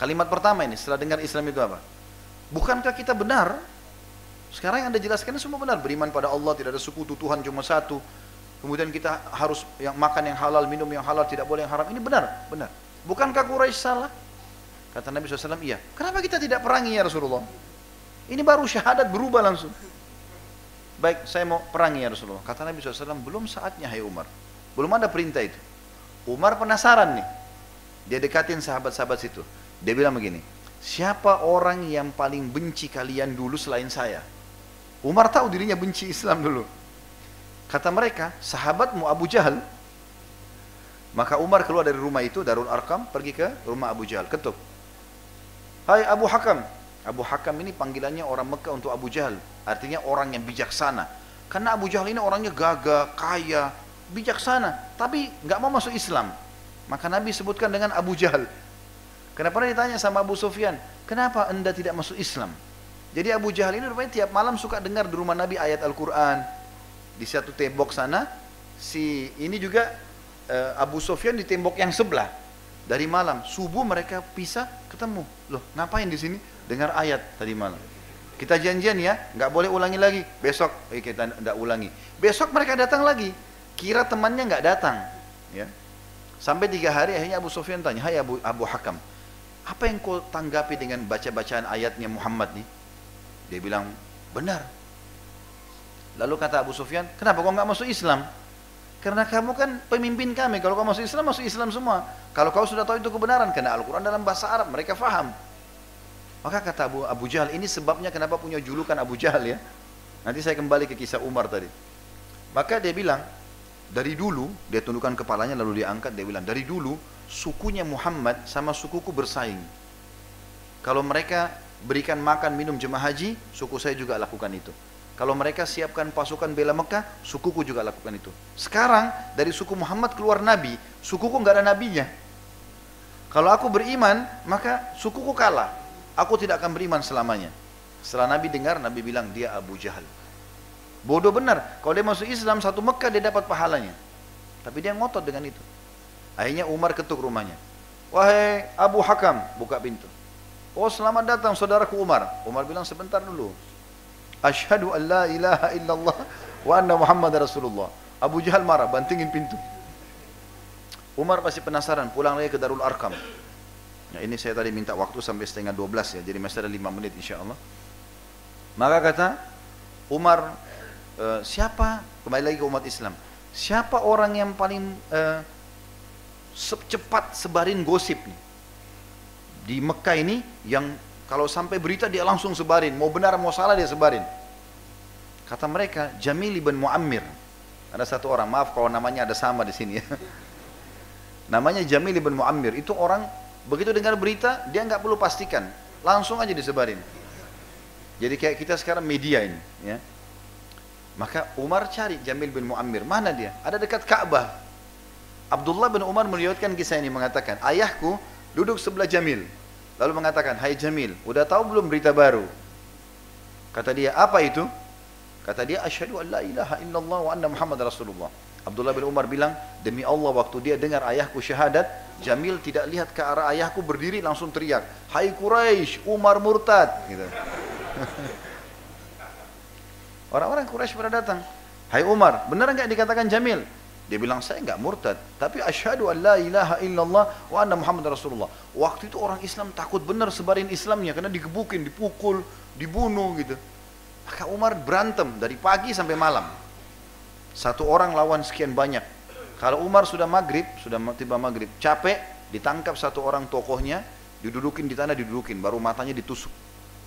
kalimat pertama ini setelah dengar Islam itu apa? Bukankah kita benar? Sekarang yang anda jelaskan semua benar. Beriman pada Allah, tidak ada sekutu, Tuhan cuma satu. Kemudian kita harus yang makan yang halal, minum yang halal, tidak boleh yang haram. Ini benar, benar. Bukankah Quraisy salah? Kata Nabi SAW, iya. Kenapa kita tidak perangi ya Rasulullah? Ini baru syahadat berubah langsung. Baik, saya mau perangi ya Rasulullah. Kata Nabi SAW, belum saatnya hai Umar. Belum ada perintah itu. Umar penasaran nih. Dia dekatin sahabat-sahabat situ. Dia bilang begini, siapa orang yang paling benci kalian dulu selain saya? Umar tahu dirinya benci Islam dulu. Kata mereka, sahabatmu Abu Jahal. Maka Umar keluar dari rumah itu, Darul Arkam, pergi ke rumah Abu Jahal, ketuk. Hai Abu Hakam. Abu Hakam ini panggilannya orang Mekah untuk Abu Jahal. Artinya orang yang bijaksana. Karena Abu Jahal ini orangnya gagah, kaya, bijaksana. Tapi nggak mau masuk Islam. Maka Nabi sebutkan dengan Abu Jahal. Kenapa ditanya sama Abu Sufyan, kenapa anda tidak masuk Islam? Jadi Abu Jahal ini rupanya tiap malam suka dengar di rumah Nabi ayat Al-Quran. Di satu tembok sana, si ini juga eh, Abu Sufyan di tembok yang sebelah. Dari malam subuh mereka pisah ketemu. Loh ngapain di sini? Dengar ayat tadi malam. Kita janjian ya nggak boleh ulangi lagi. Besok eh, kita tidak ulangi. Besok mereka datang lagi. Kira temannya nggak datang ya. Sampai tiga hari akhirnya Abu Sufyan tanya Hai Abu Abu Hakam apa yang kau tanggapi dengan baca bacaan ayatnya Muhammad nih dia bilang benar lalu kata Abu Sufyan kenapa kau nggak masuk Islam karena kamu kan pemimpin kami. Kalau kamu masuk Islam, masuk Islam semua. Kalau kau sudah tahu itu kebenaran, karena Al-Quran dalam bahasa Arab, mereka faham. Maka kata Abu, Abu Jahal, ini sebabnya kenapa punya julukan Abu Jahal ya. Nanti saya kembali ke kisah Umar tadi. Maka dia bilang, dari dulu, dia tundukkan kepalanya lalu dia angkat, dia bilang, dari dulu sukunya Muhammad sama sukuku bersaing. Kalau mereka berikan makan minum jemaah haji, suku saya juga lakukan itu. Kalau mereka siapkan pasukan bela Mekah, sukuku juga lakukan itu. Sekarang dari suku Muhammad keluar Nabi, sukuku nggak ada nabinya. Kalau aku beriman, maka sukuku kalah. Aku tidak akan beriman selamanya. Setelah Nabi dengar, Nabi bilang dia Abu Jahal. Bodoh benar. Kalau dia masuk Islam satu Mekah dia dapat pahalanya. Tapi dia ngotot dengan itu. Akhirnya Umar ketuk rumahnya. Wahai Abu Hakam, buka pintu. Oh selamat datang saudaraku Umar. Umar bilang sebentar dulu. Ashadu an la ilaha illallah wa anna Muhammad Rasulullah. Abu Jahal marah, bantingin pintu. Umar pasti penasaran, pulang lagi ke Darul Arkam. Ya, ini saya tadi minta waktu sampai setengah 12 ya, jadi masih ada 5 menit insya Allah. Maka kata Umar, e, siapa, kembali lagi ke umat Islam, siapa orang yang paling e, cepat sebarin gosip nih? Di Mekah ini yang kalau sampai berita dia langsung sebarin, mau benar mau salah dia sebarin. Kata mereka, Jamil ibn Muammir. Ada satu orang, maaf kalau namanya ada sama di sini ya. Namanya Jamil ibn Muammir. Itu orang begitu dengar berita, dia nggak perlu pastikan, langsung aja disebarin. Jadi kayak kita sekarang media ini, ya. Maka Umar cari Jamil bin Muammir, mana dia? Ada dekat Ka'bah. Abdullah bin Umar meriwayatkan kisah ini mengatakan, ayahku duduk sebelah Jamil. Lalu mengatakan, Hai Jamil, udah tahu belum berita baru? Kata dia, apa itu? Kata dia, Asyhadu an la ilaha illallah wa anna Muhammad Rasulullah. Abdullah bin Umar bilang, demi Allah waktu dia dengar ayahku syahadat, Jamil tidak lihat ke arah ayahku berdiri langsung teriak, Hai Quraisy, Umar murtad. Gitu. Orang-orang Quraisy pada datang. Hai Umar, benar nggak dikatakan Jamil? Dia bilang saya enggak murtad, tapi asyhadu an la ilaha illallah wa anna Muhammad Rasulullah. Waktu itu orang Islam takut benar sebarin Islamnya karena digebukin, dipukul, dibunuh gitu. Maka Umar berantem dari pagi sampai malam. Satu orang lawan sekian banyak. Kalau Umar sudah maghrib, sudah tiba maghrib, capek, ditangkap satu orang tokohnya, didudukin di tanah, didudukin, baru matanya ditusuk.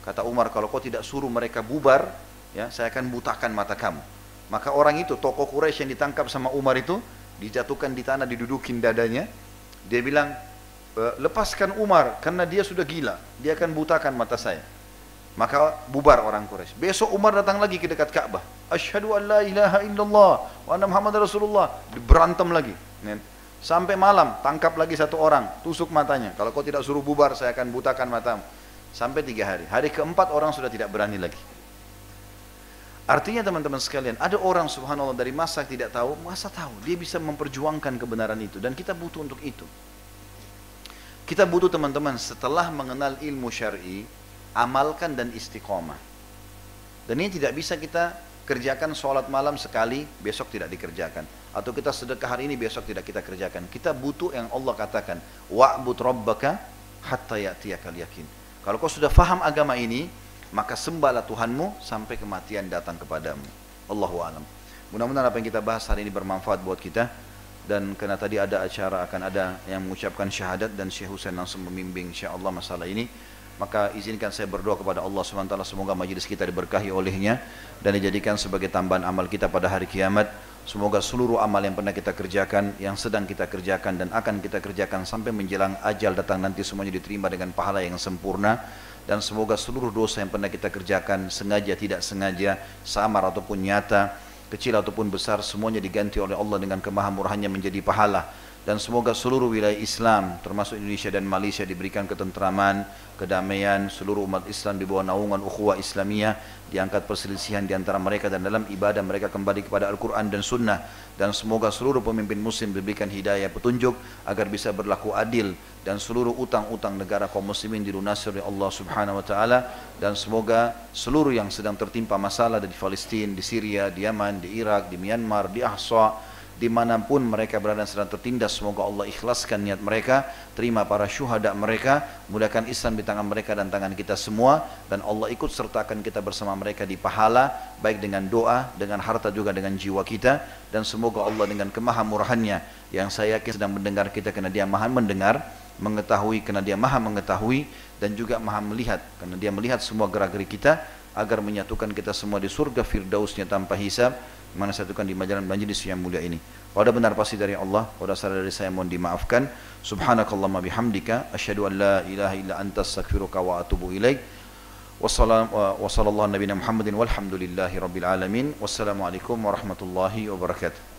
Kata Umar, kalau kau tidak suruh mereka bubar, ya saya akan butakan mata kamu. Maka orang itu, tokoh Quraisy yang ditangkap sama Umar itu, dijatuhkan di tanah, didudukin dadanya. Dia bilang, e, lepaskan Umar karena dia sudah gila. Dia akan butakan mata saya. Maka bubar orang Quraisy. Besok Umar datang lagi ke dekat Ka'bah. Asyhadu an la ilaha illallah wa anna Muhammad Rasulullah. Berantem lagi. Sampai malam tangkap lagi satu orang, tusuk matanya. Kalau kau tidak suruh bubar, saya akan butakan matamu. Sampai tiga hari. Hari keempat orang sudah tidak berani lagi. Artinya teman-teman sekalian, ada orang subhanallah dari masa tidak tahu, masa tahu. Dia bisa memperjuangkan kebenaran itu. Dan kita butuh untuk itu. Kita butuh teman-teman setelah mengenal ilmu syar'i, amalkan dan istiqomah. Dan ini tidak bisa kita kerjakan sholat malam sekali, besok tidak dikerjakan. Atau kita sedekah hari ini, besok tidak kita kerjakan. Kita butuh yang Allah katakan, wa'bud rabbaka hatta ya'tiyakal yakin. Kalau kau sudah faham agama ini, maka sembahlah Tuhanmu sampai kematian datang kepadamu. Allahu alam. Mudah-mudahan apa yang kita bahas hari ini bermanfaat buat kita dan karena tadi ada acara akan ada yang mengucapkan syahadat dan Syekh Husain langsung membimbing insyaallah masalah ini maka izinkan saya berdoa kepada Allah SWT semoga majlis kita diberkahi olehnya dan dijadikan sebagai tambahan amal kita pada hari kiamat semoga seluruh amal yang pernah kita kerjakan yang sedang kita kerjakan dan akan kita kerjakan sampai menjelang ajal datang nanti semuanya diterima dengan pahala yang sempurna dan semoga seluruh dosa yang pernah kita kerjakan sengaja tidak sengaja samar ataupun nyata kecil ataupun besar semuanya diganti oleh Allah dengan kemahamurahannya menjadi pahala dan semoga seluruh wilayah Islam termasuk Indonesia dan Malaysia diberikan ketentraman, kedamaian, seluruh umat Islam di bawah naungan ukhuwah Islamiyah, diangkat perselisihan di antara mereka dan dalam ibadah mereka kembali kepada Al-Quran dan Sunnah. Dan semoga seluruh pemimpin muslim diberikan hidayah petunjuk agar bisa berlaku adil dan seluruh utang-utang negara kaum muslimin dilunasi oleh Allah Subhanahu wa taala. Dan semoga seluruh yang sedang tertimpa masalah di Palestina, di Syria, di Yaman, di Irak, di Myanmar, di Ahsa, di mana pun mereka berada sedang tertindas semoga Allah ikhlaskan niat mereka terima para syuhada mereka mudahkan Islam di tangan mereka dan tangan kita semua dan Allah ikut sertakan kita bersama mereka di pahala baik dengan doa dengan harta juga dengan jiwa kita dan semoga Allah dengan kemahamurahannya yang saya yakin sedang mendengar kita karena dia maha mendengar mengetahui karena dia maha mengetahui dan juga maha melihat karena dia melihat semua gerak-gerik kita agar menyatukan kita semua di surga firdausnya tanpa hisab mana satukan di majalah majlis yang mulia ini. Kalau ada benar pasti dari Allah, kalau ada salah dari saya mohon dimaafkan. Subhanakallahumma bihamdika asyhadu an la ilaha illa anta astaghfiruka wa atubu ilaik. Wassallallahu nabiyana Muhammadin walhamdulillahi rabbil alamin. Wassalamualaikum warahmatullahi wabarakatuh.